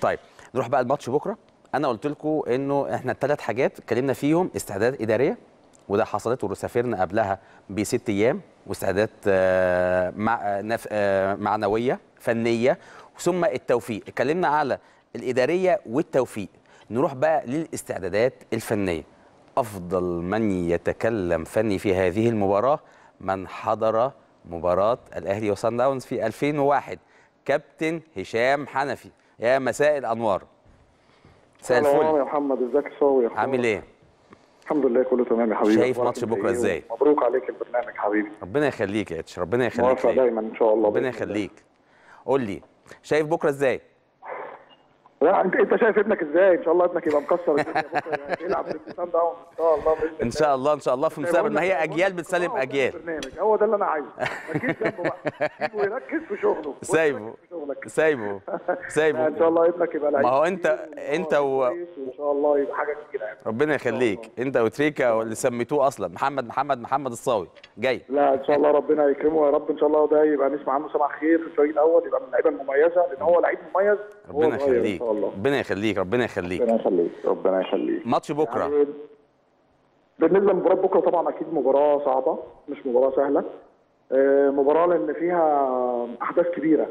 طيب نروح بقى الماتش بكرة. أنا قلت لكم إنه إحنا الثلاث حاجات اتكلمنا فيهم استعدادات إدارية وده حصلت وسافرنا قبلها بست أيام واستعدادات آه، مع آه، نف- آه، معنوية فنية ثم التوفيق. اتكلمنا على الإدارية والتوفيق. نروح بقى للاستعدادات الفنية. أفضل من يتكلم فني في هذه المباراة من حضر مباراة الأهلي وصن داونز في 2001 كابتن هشام حنفي. يا مساء الأنوار. مساء الفل. يا محمد إزيك يا صاوي؟ عامل إيه؟ الحمد لله كله تمام يا حبيبي. شايف ماتش بكرة إيه؟ إزاي؟ مبروك عليك البرنامج حبيبي. ربنا يخليك يا إتش ربنا يخليك موافق. دايما إن شاء الله ربنا. يخليك. قول لي شايف بكرة إزاي؟ لا انت انت شايف ابنك إزاي؟ ان شاء الله ابنك يبقى مكسر الدنيا بكرة يلعب في داون إن شاء الله إن شاء الله إن شاء الله في المستقبل ما هي أجيال بتسلم أجيال. هو ده اللي أنا عايزه. ركز جنبه بقى. سيبه يركز في شغله. سايبه. سايبه. سايبه. إن شاء الله ابنك يبقى لعيب ما هو انت أنت و... وإن شاء الله يبقى حاجة كبيرة يعني. ربنا يخليك. أنت وتريكا واللي سميتوه أصلا. محمد محمد محمد الصاوي. جاي. لا إن شاء الله ربنا يكرمه. يا رب إن شاء الله ده يبقى نسمع عنه سمع خير في الفريق الأول يبقى من اللعيبة المميزة لأن هو لعيب مميز. ربنا يخليك. ربنا يخليك ربنا يخليك. ربنا يخليك. ربنا يخليك. ماتش بكرة. يعني بالنسبة لمباراة بكرة طبعا أكيد مباراة صعبة مش مباراة سهلة. آه، مباراة لأن فيها أحداث كبيرة.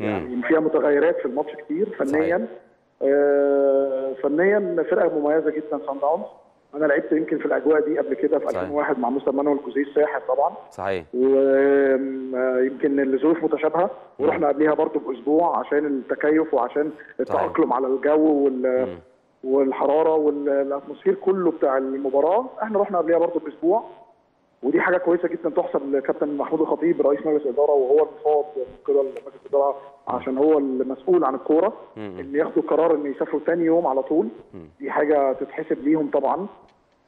يعني فيها متغيرات في الماتش كتير فنيا. آه، فنيا فرقة مميزة جدا سان داونز أنا لعبت يمكن في الأجواء دي قبل كده في صحيح. 2001 مع مستر مانويل جوزيه الساحر طبعا. صحيح. ويمكن الظروف متشابهة. ورحنا قبليها برضو بأسبوع عشان التكيف وعشان التأقلم على الجو وال والحرارة وال atmosphere كله بتاع المباراة. إحنا رحنا قبليها برضو بأسبوع. ودي حاجة كويسة جدا تحسب لكابتن محمود الخطيب رئيس مجلس الإدارة وهو المفوض من قبل مجلس الإدارة عشان هو المسؤول عن الكورة إن ياخدوا قرار إن يسافروا تاني يوم على طول. دي حاجة تتحسب ليهم طبعا.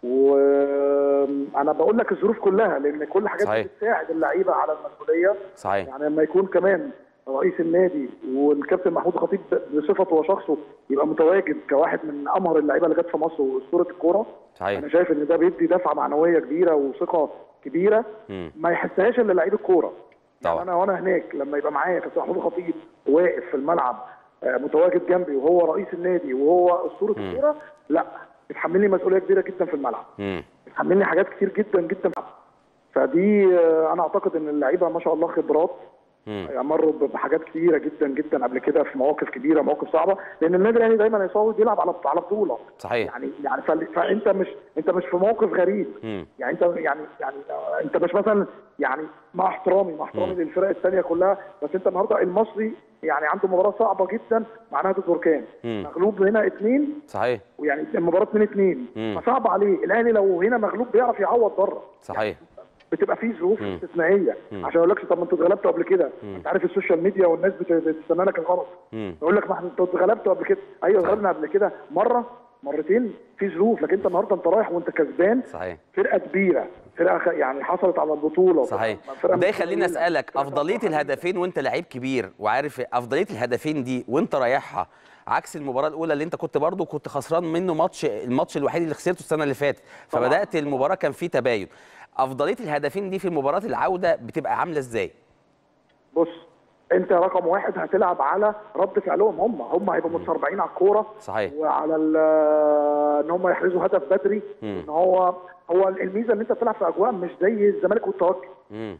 وأنا بقول لك الظروف كلها لأن كل حاجات بتساعد اللعيبة على المسؤولية. صحيح. يعني لما يكون كمان رئيس النادي والكابتن محمود الخطيب بصفته وشخصه يبقى متواجد كواحد من أمهر اللعيبة اللي جت في مصر وأسطورة الكورة صحيح أنا شايف إن ده بيدي دفعة معنوية كبيرة وثقة كبيرة مم. ما يحسهاش إلا لعيب الكورة طبعا. يعني أنا وأنا هناك لما يبقى معايا كابتن محمود الخطيب واقف في الملعب آه، متواجد جنبي وهو رئيس النادي وهو أسطورة. الكورة لا بتحملني مسؤولية كبيرة جدا في الملعب مم. بتحملني حاجات كتير جدا جدا فدي آه، أنا أعتقد إن اللعيبة ما شاء الله خبرات. يعني مروا بحاجات كتيرة جدا جدا قبل كده في مواقف كبيرة مواقف صعبة لأن النادي الأهلي دايما يصوت بيلعب على على بطولة. صحيح. يعني يعني فأنت مش أنت مش في موقف غريب. مم. يعني انت يعني يعني أنت مش مثلا يعني مع احترامي مع احترامي. للفرق الثانية كلها بس أنت النهارده المصري يعني عنده مباراة صعبة جدا مع بركان مم. مغلوب هنا اثنين صحيح. ويعني المباراة 2 2 مم. فصعب عليه. الأهلي لو هنا مغلوب بيعرف يعوض بره. صحيح. بتبقى فيه ظروف. استثنائية. عشان أقول لكش طب ما أنتوا اتغلبتوا قبل كده. انت عارف ال social media والناس بت- بتستنى لك الغلط. يقول لك ما أنتوا اتغلبتوا قبل كده. أيوه اتغلبنا قبل كده مرة مرتين في ظروف. لكن انت النهارده انت رايح وانت كسبان. صحيح. فرقة كبيرة. فرقة يعني حصلت على البطولة. صحيح. ده يخليني. أسألك أفضلية الهدفين وانت لعيب كبير وعارف أفضلية الهدفين دي وانت رايحها عكس المباراة الأولى اللي انت كنت برضو كنت خسران منه ماتش الماتش الوحيد اللي خسرته السنة اللي فاتت. فبدأت المباراة كان فيه تباين. أفضلية الهدفين دي في مباراة العودة بتبقى عاملة إزاي؟ بص أنت رقم واحد هتلعب على رد فعلهم هم. هم هيبقوا متسربعين على الكورة صحيح. وعلى إن هم يحرزوا هدف بدري. إن هو هو الميزة إن أنت بتلعب في أجواء مش زي الزمالك والترجي.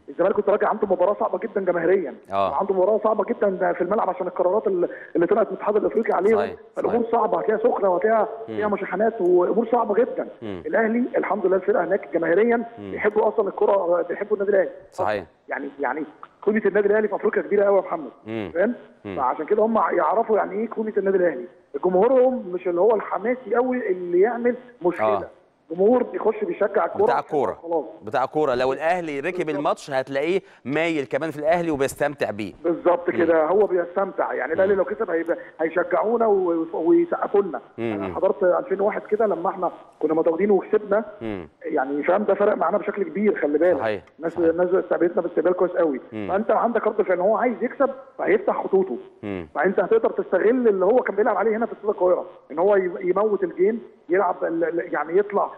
الزمالك والترجي عنده مباراة صعبة جدا جماهيريا آه وعنده مباراة صعبة جدا في الملعب عشان القرارات اللي طلعت من الاتحاد الأفريقي عليهم صحيح، فالأمور صعبة هتلاقيها سخنه وهتلاقيها مم. فيها مشاحنات وأمور صعبة جدا مم. الأهلي الحمد لله الفرقة هناك جماهيريا. بيحبوا أصلا الكرة بيحبوا النادي الأهلي صحيح يعني يعني قيمه النادي الأهلي في أفريقيا كبيرة قوي يا محمد. فاهم. فعشان كده هم يعرفوا يعني إيه قيمه النادي الأهلي جمهورهم مش اللي هو الحماسي قوي اللي يعمل مشكلة آه. جمهور بيخش بيشجع الكورة بتاع الكوره بتاع الكوره لو الأهلي ركب الماتش هتلاقيه مايل كمان في الأهلي وبيستمتع بيه. بالظبط كده. هو بيستمتع. يعني الأهلي لو كسب هيبقى هيشجعونا ويسقفوا لنا. أنا حضرت 2001 كده لما إحنا كنا متواجدين وكسبنا. مم. يعني فاهم ده فرق معانا بشكل كبير خلي بالك. صحيح. الناس الناس استقبلتنا باستقبال كويس قوي. مم. فأنت عندك رد فعل هو عايز يكسب فهيفتح خطوطه. فأنت هتقدر تستغل اللي هو كان بيلعب عليه هنا في استاد القاهرة. إن هو يموت الجيم يلعب يعني يطلع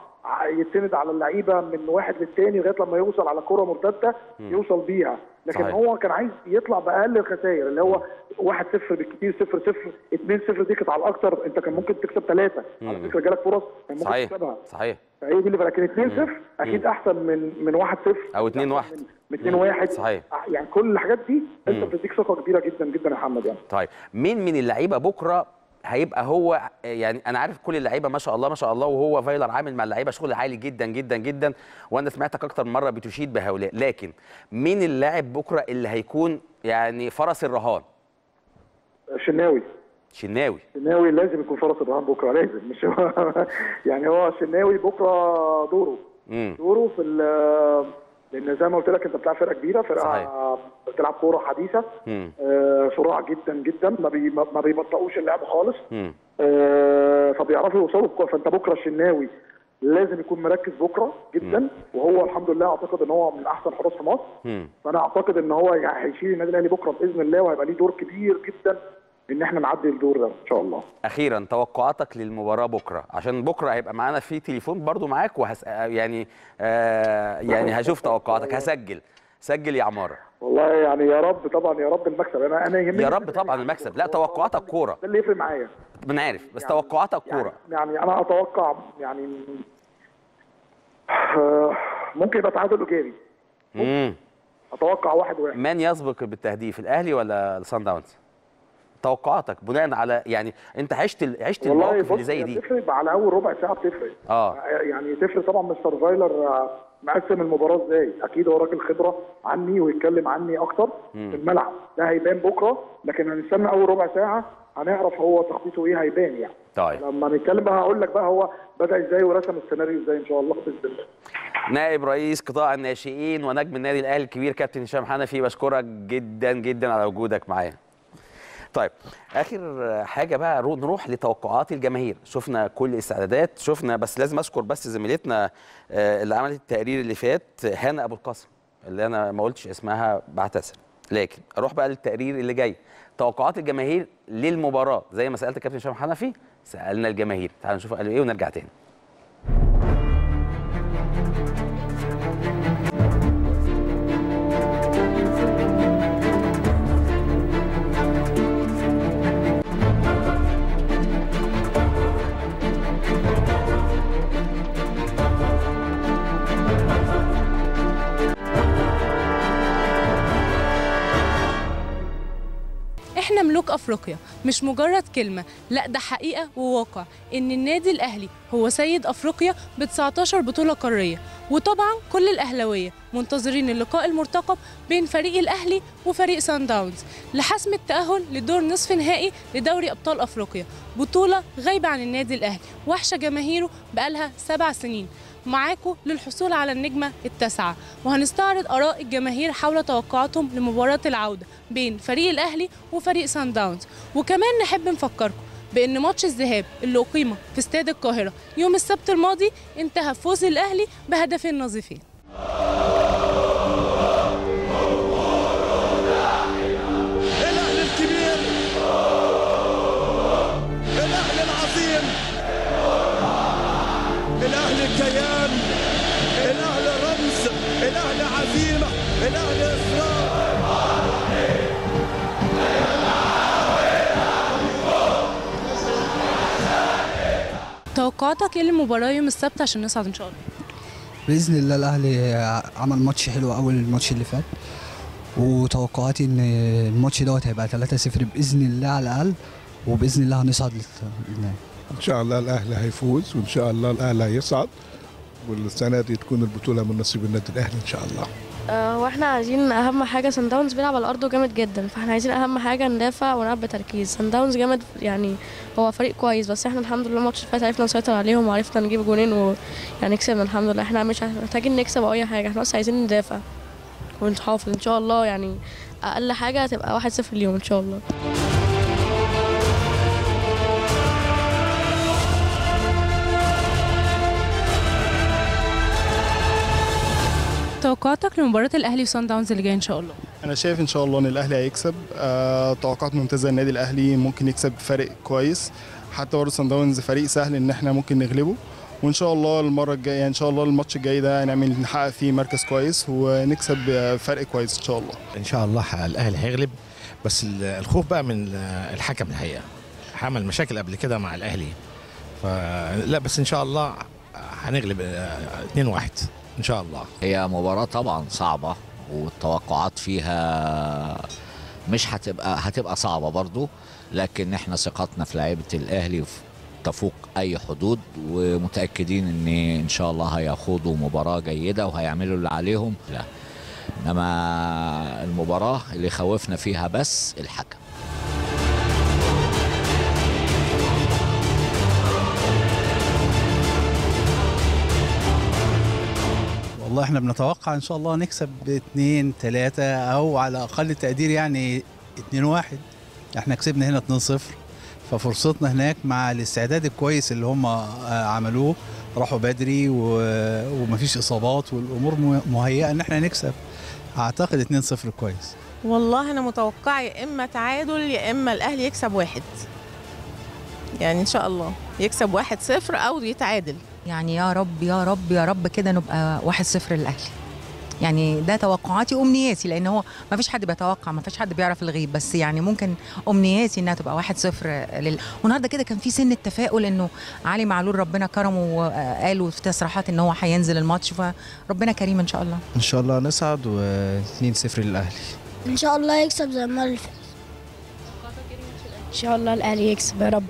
يتسند على اللعيبة من واحد للتاني لغاية لما يوصل على كرة مرتدة. يوصل بيها. لكن صحيح. هو كان عايز يطلع بأقل الخسائر اللي هو 1 0 بالكثير 0 0 2 0 دي كانت على الأكثر. أنت كان ممكن تكسب ثلاثة على. فكرة جالك فرص كان ممكن صحيح. تكسبها. صحيح. فهي دي اللي لكن 2 0 أكيد أحسن من من 1 0 أو 2 1 من 2 1 صحيح. يعني كل الحاجات دي أنت. بتديك ثقة كبيرة جدا جدا يا محمد يعني. طيب. مين من اللعيبة بكرة هيبقى هو يعني أنا عارف كل اللعيبة ما شاء الله ما شاء الله وهو فايلر عامل مع اللعيبة شغل عالي جدا جدا جدا وأنا سمعتك أكتر من مرة بتشيد بهؤلاء. لكن مين اللاعب بكرة اللي هيكون يعني فرس الرهان؟ شناوي. شناوي. شناوي لازم يكون فرس الرهان بكرة لازم. مش يعني هو شناوي بكرة دوره. دوره في لأن زي ما قلت لك أنت بتلعب فرقة كبيرة فرقة. بتلعب كورة حديثة. آه، جدا جدا ما بي ما بيبطئوش اللعب خالص. آه، فبيعرفوا يوصلوا الكورة. فأنت بكرة الشناوي لازم يكون مركز بكرة جدا. وهو الحمد لله أعتقد إن هو من أحسن حراس في مصر. امم فأنا أعتقد إن هو يعني هيشيل النادي الأهلي بكرة بإذن الله وهيبقى ليه دور كبير جدا. إن إحنا نعدي الدور ده إن شاء الله. أخيرا توقعاتك للمباراة بكرة عشان بكرة هيبقى معانا في تليفون برضو معاك وهس يعني آه يعني هشوف توقعاتك هسجل. سجل يا عمارة. والله يعني يا رب طبعا يا رب المكسب. أنا أنا يهمني يا رب طبعا المكسب. لا توقعاتك كورة. ده اللي يفرق معايا. من عارف بس توقعاتك كورة. يعني أنا أتوقع يعني آه، ممكن يبقى تعادل ايجابي امم أتوقع واحد واحد. من يسبق بالتهديف الأهلي ولا الصن داونز؟ توقعاتك بناء على يعني انت عشت ال- عشت المواقف اللي زي دي. بتفرق على أول ربع ساعة بتفرق. آه. يعني تفرق طبعا مستر فايلر آه، مقسم المباراة إزاي؟ أكيد هو راجل خبرة عني ويتكلم عني أكتر مم. في الملعب. ده هيبان بكرة لكن هنستنى أول ربع ساعة هنعرف هو تخطيطه إيه هيبان يعني. طيب. لما نتكلم بقى هقول لك بقى هو بدأ إزاي ورسم السيناريو إزاي إن شاء الله. بإذن الله. نائب رئيس قطاع الناشئين ونجم النادي الأهلي الكبير كابتن هشام حنفي بشكرك جدا جدا على وجودك معايا طيب آخر حاجة بقى رو- نروح لتوقعات الجماهير. شفنا كل الاستعدادات شفنا بس لازم اشكر بس زميلتنا آه، اللي عملت التقرير اللي فات هانا أبو القاسم اللي أنا ما قلتش اسمها بعتذر. لكن أروح بقى للتقرير اللي جاي. توقعات الجماهير للمباراة. زي ما سألت كابتن هشام حنفي سألنا الجماهير. تعالوا نشوف قالوا إيه ونرجع تاني. ملوك أفريقيا مش مجرد كلمة لا ده حقيقة وواقع إن النادي الأهلي هو سيد أفريقيا ب 19 بطولة قارية. وطبعا كل الأهلاوية منتظرين اللقاء المرتقب بين فريق الأهلي وفريق سان داونز لحسم التأهل لدور نصف نهائي لدوري أبطال أفريقيا. بطولة غايبة عن النادي الأهلي وحشة جماهيره بقالها سبع سنين. معاكم للحصول على النجمة التاسعة. وهنستعرض آراء الجماهير حول توقعاتهم لمباراة العودة بين فريق الأهلي وفريق سان داونز وكمان نحب نفكركم بأن ماتش الذهاب اللي أقيم في استاد القاهرة يوم السبت الماضي انتهى بفوز الأهلي بهدفين نظيفين. توقعاتك إيه للمباراة يوم السبت عشان نصعد إن شاء الله. بإذن الله الأهلي عمل ماتش حلو أول الماتش اللي فات وتوقعاتي إن الماتش دوت هيبقى 3-0 بإذن الله على الأقل وبإذن الله هنصعد للنهائي. إن شاء الله الأهلي هيفوز وإن شاء الله الأهلي هيصعد والسنة دي تكون البطولة من نصيب النادي الأهلي إن شاء الله. آه، وإحنا عايزين أهم حاجة سان داونز بيلعب على ارضه جامد جدا فاحنا عايزين أهم حاجة ندافع ونلعب بتركيز. سان داونز جامد يعني هو فريق كويس بس إحنا الحمد لله الماتش اللي فات عرفنا نسيطر عليهم وعرفنا نجيب جونين ويعني كسبنا الحمد لله. إحنا مش محتاجين نكسب أو أي حاجة إحنا بس عايزين ندافع ونحافظ إن شاء الله يعني أقل حاجة هتبقى 1-0 اليوم إن شاء الله. توقعاتك لمباراة الأهلي وسان داونز اللي جاية إن شاء الله؟ أنا شايف إن شاء الله إن الأهلي هيكسب. آه توقعات ممتازة النادي الأهلي ممكن يكسب فرق كويس. حتى برضه سان داونز فريق سهل إن إحنا ممكن نغلبه. وإن شاء الله المرة الجاية إن شاء الله الماتش الجاي ده نعمل نحقق فيه مركز كويس ونكسب فرق كويس إن شاء الله. إن شاء الله الأهلي هيغلب. بس ال- الخوف بقى من الحكم الحقيقة. عمل مشاكل قبل كده مع الأهلي. فلا بس إن شاء الله هنغلب 2-1 إن شاء الله. هي مباراة طبعا صعبة والتوقعات فيها مش هتبقى هتبقى صعبة برضو لكن إحنا ثقتنا في لعيبة الأهلي ف- تفوق أي حدود ومتأكدين إن إن شاء الله هيخوضوا مباراة جيدة وهيعملوا اللي عليهم. لا إنما المباراة اللي خوفنا فيها بس الحكم. والله إحنا بنتوقع إن شاء الله نكسب اتنين تلاتة أو على أقل تقدير يعني اتنين واحد. إحنا كسبنا هنا اتنين صفر. ففرصتنا هناك مع الاستعداد الكويس اللي هم آه، عملوه راحوا بدري ومفيش إصابات والأمور مه- مهيئة إن إحنا نكسب. أعتقد 2 0 كويس. والله أنا متوقعة يا إما تعادل يا إما الأهلي يكسب واحد. يعني إن شاء الله يكسب واحد صفر أو يتعادل. يعني يا رب يا رب يا رب كده نبقى واحد صفر للأهلي. يعني ده توقعاتي وأمنياتي لأن هو ما فيش حد بيتوقع ما فيش حد بيعرف الغيب بس يعني ممكن أمنياتي إنها تبقى واحد صفر لل... والنهارده كده كان في سن التفاؤل إنه علي معلول ربنا كرمه وقالوا في تصريحات إن هو هينزل الماتش فربنا كريم إن شاء الله. إن شاء الله نصعد و2-0 للأهلي. إن شاء الله يكسب زي المره اللي فاتت إن شاء الله الأهلي يكسب يا رب.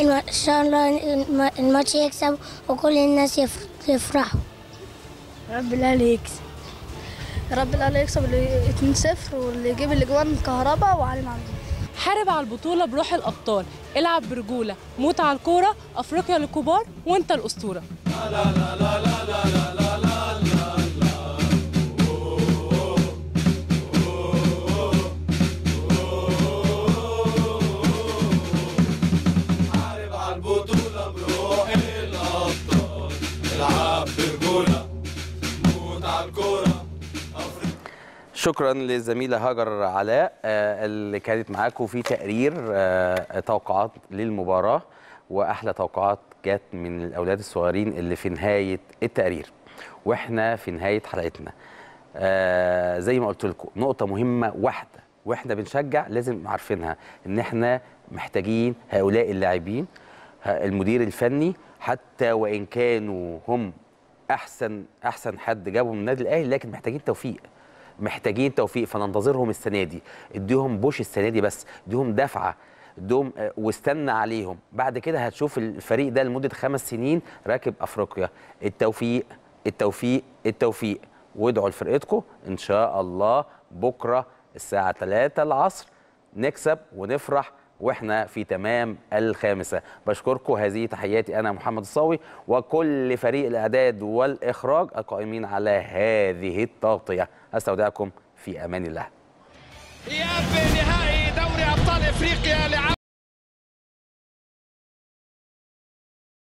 ان شاء الله الم- الماتش يكسب وكل الناس يفر- يفرحوا رب الاهلي يكسب رب الاهلي يكسب اللي 2-0 واللي يجيب الاجوان كهربا وعلي معلول حارب على البطولة بروح الأبطال. العب برجولة موت على الكورة أفريقيا للكبار وانت الأسطورة حارب شكرا للزميلة هاجر علاء آه، اللي كانت معاكم في تقرير آه، توقعات للمباراة وأحلى توقعات جت من الأولاد الصغيرين اللي في نهاية التقرير. وإحنا في نهاية حلقتنا. آه، زي ما قلت لكم نقطة مهمة واحدة وإحنا بنشجع لازم عارفينها إن إحنا محتاجين هؤلاء اللاعبين المدير الفني حتى وإن كانوا هم أحسن أحسن حد جابهم النادي الأهلي لكن محتاجين توفيق. محتاجين توفيق فننتظرهم السنة دي. اديهم بوش السنة دي بس اديهم دفعة اديهم آه، واستنى عليهم. بعد كده هتشوف الفريق ده لمدة خمس سنين راكب أفريقيا. التوفيق التوفيق التوفيق. وادعوا لفرقتكم إن شاء الله بكرة الساعة 3 العصر نكسب ونفرح وإحنا في تمام الخامسة. بشكركم. هذه تحياتي أنا محمد الصاوي وكل فريق الأعداد والإخراج القائمين على هذه التغطية. أستودعكم في أمان الله. إياب نهائي دوري أبطال إفريقيا لعب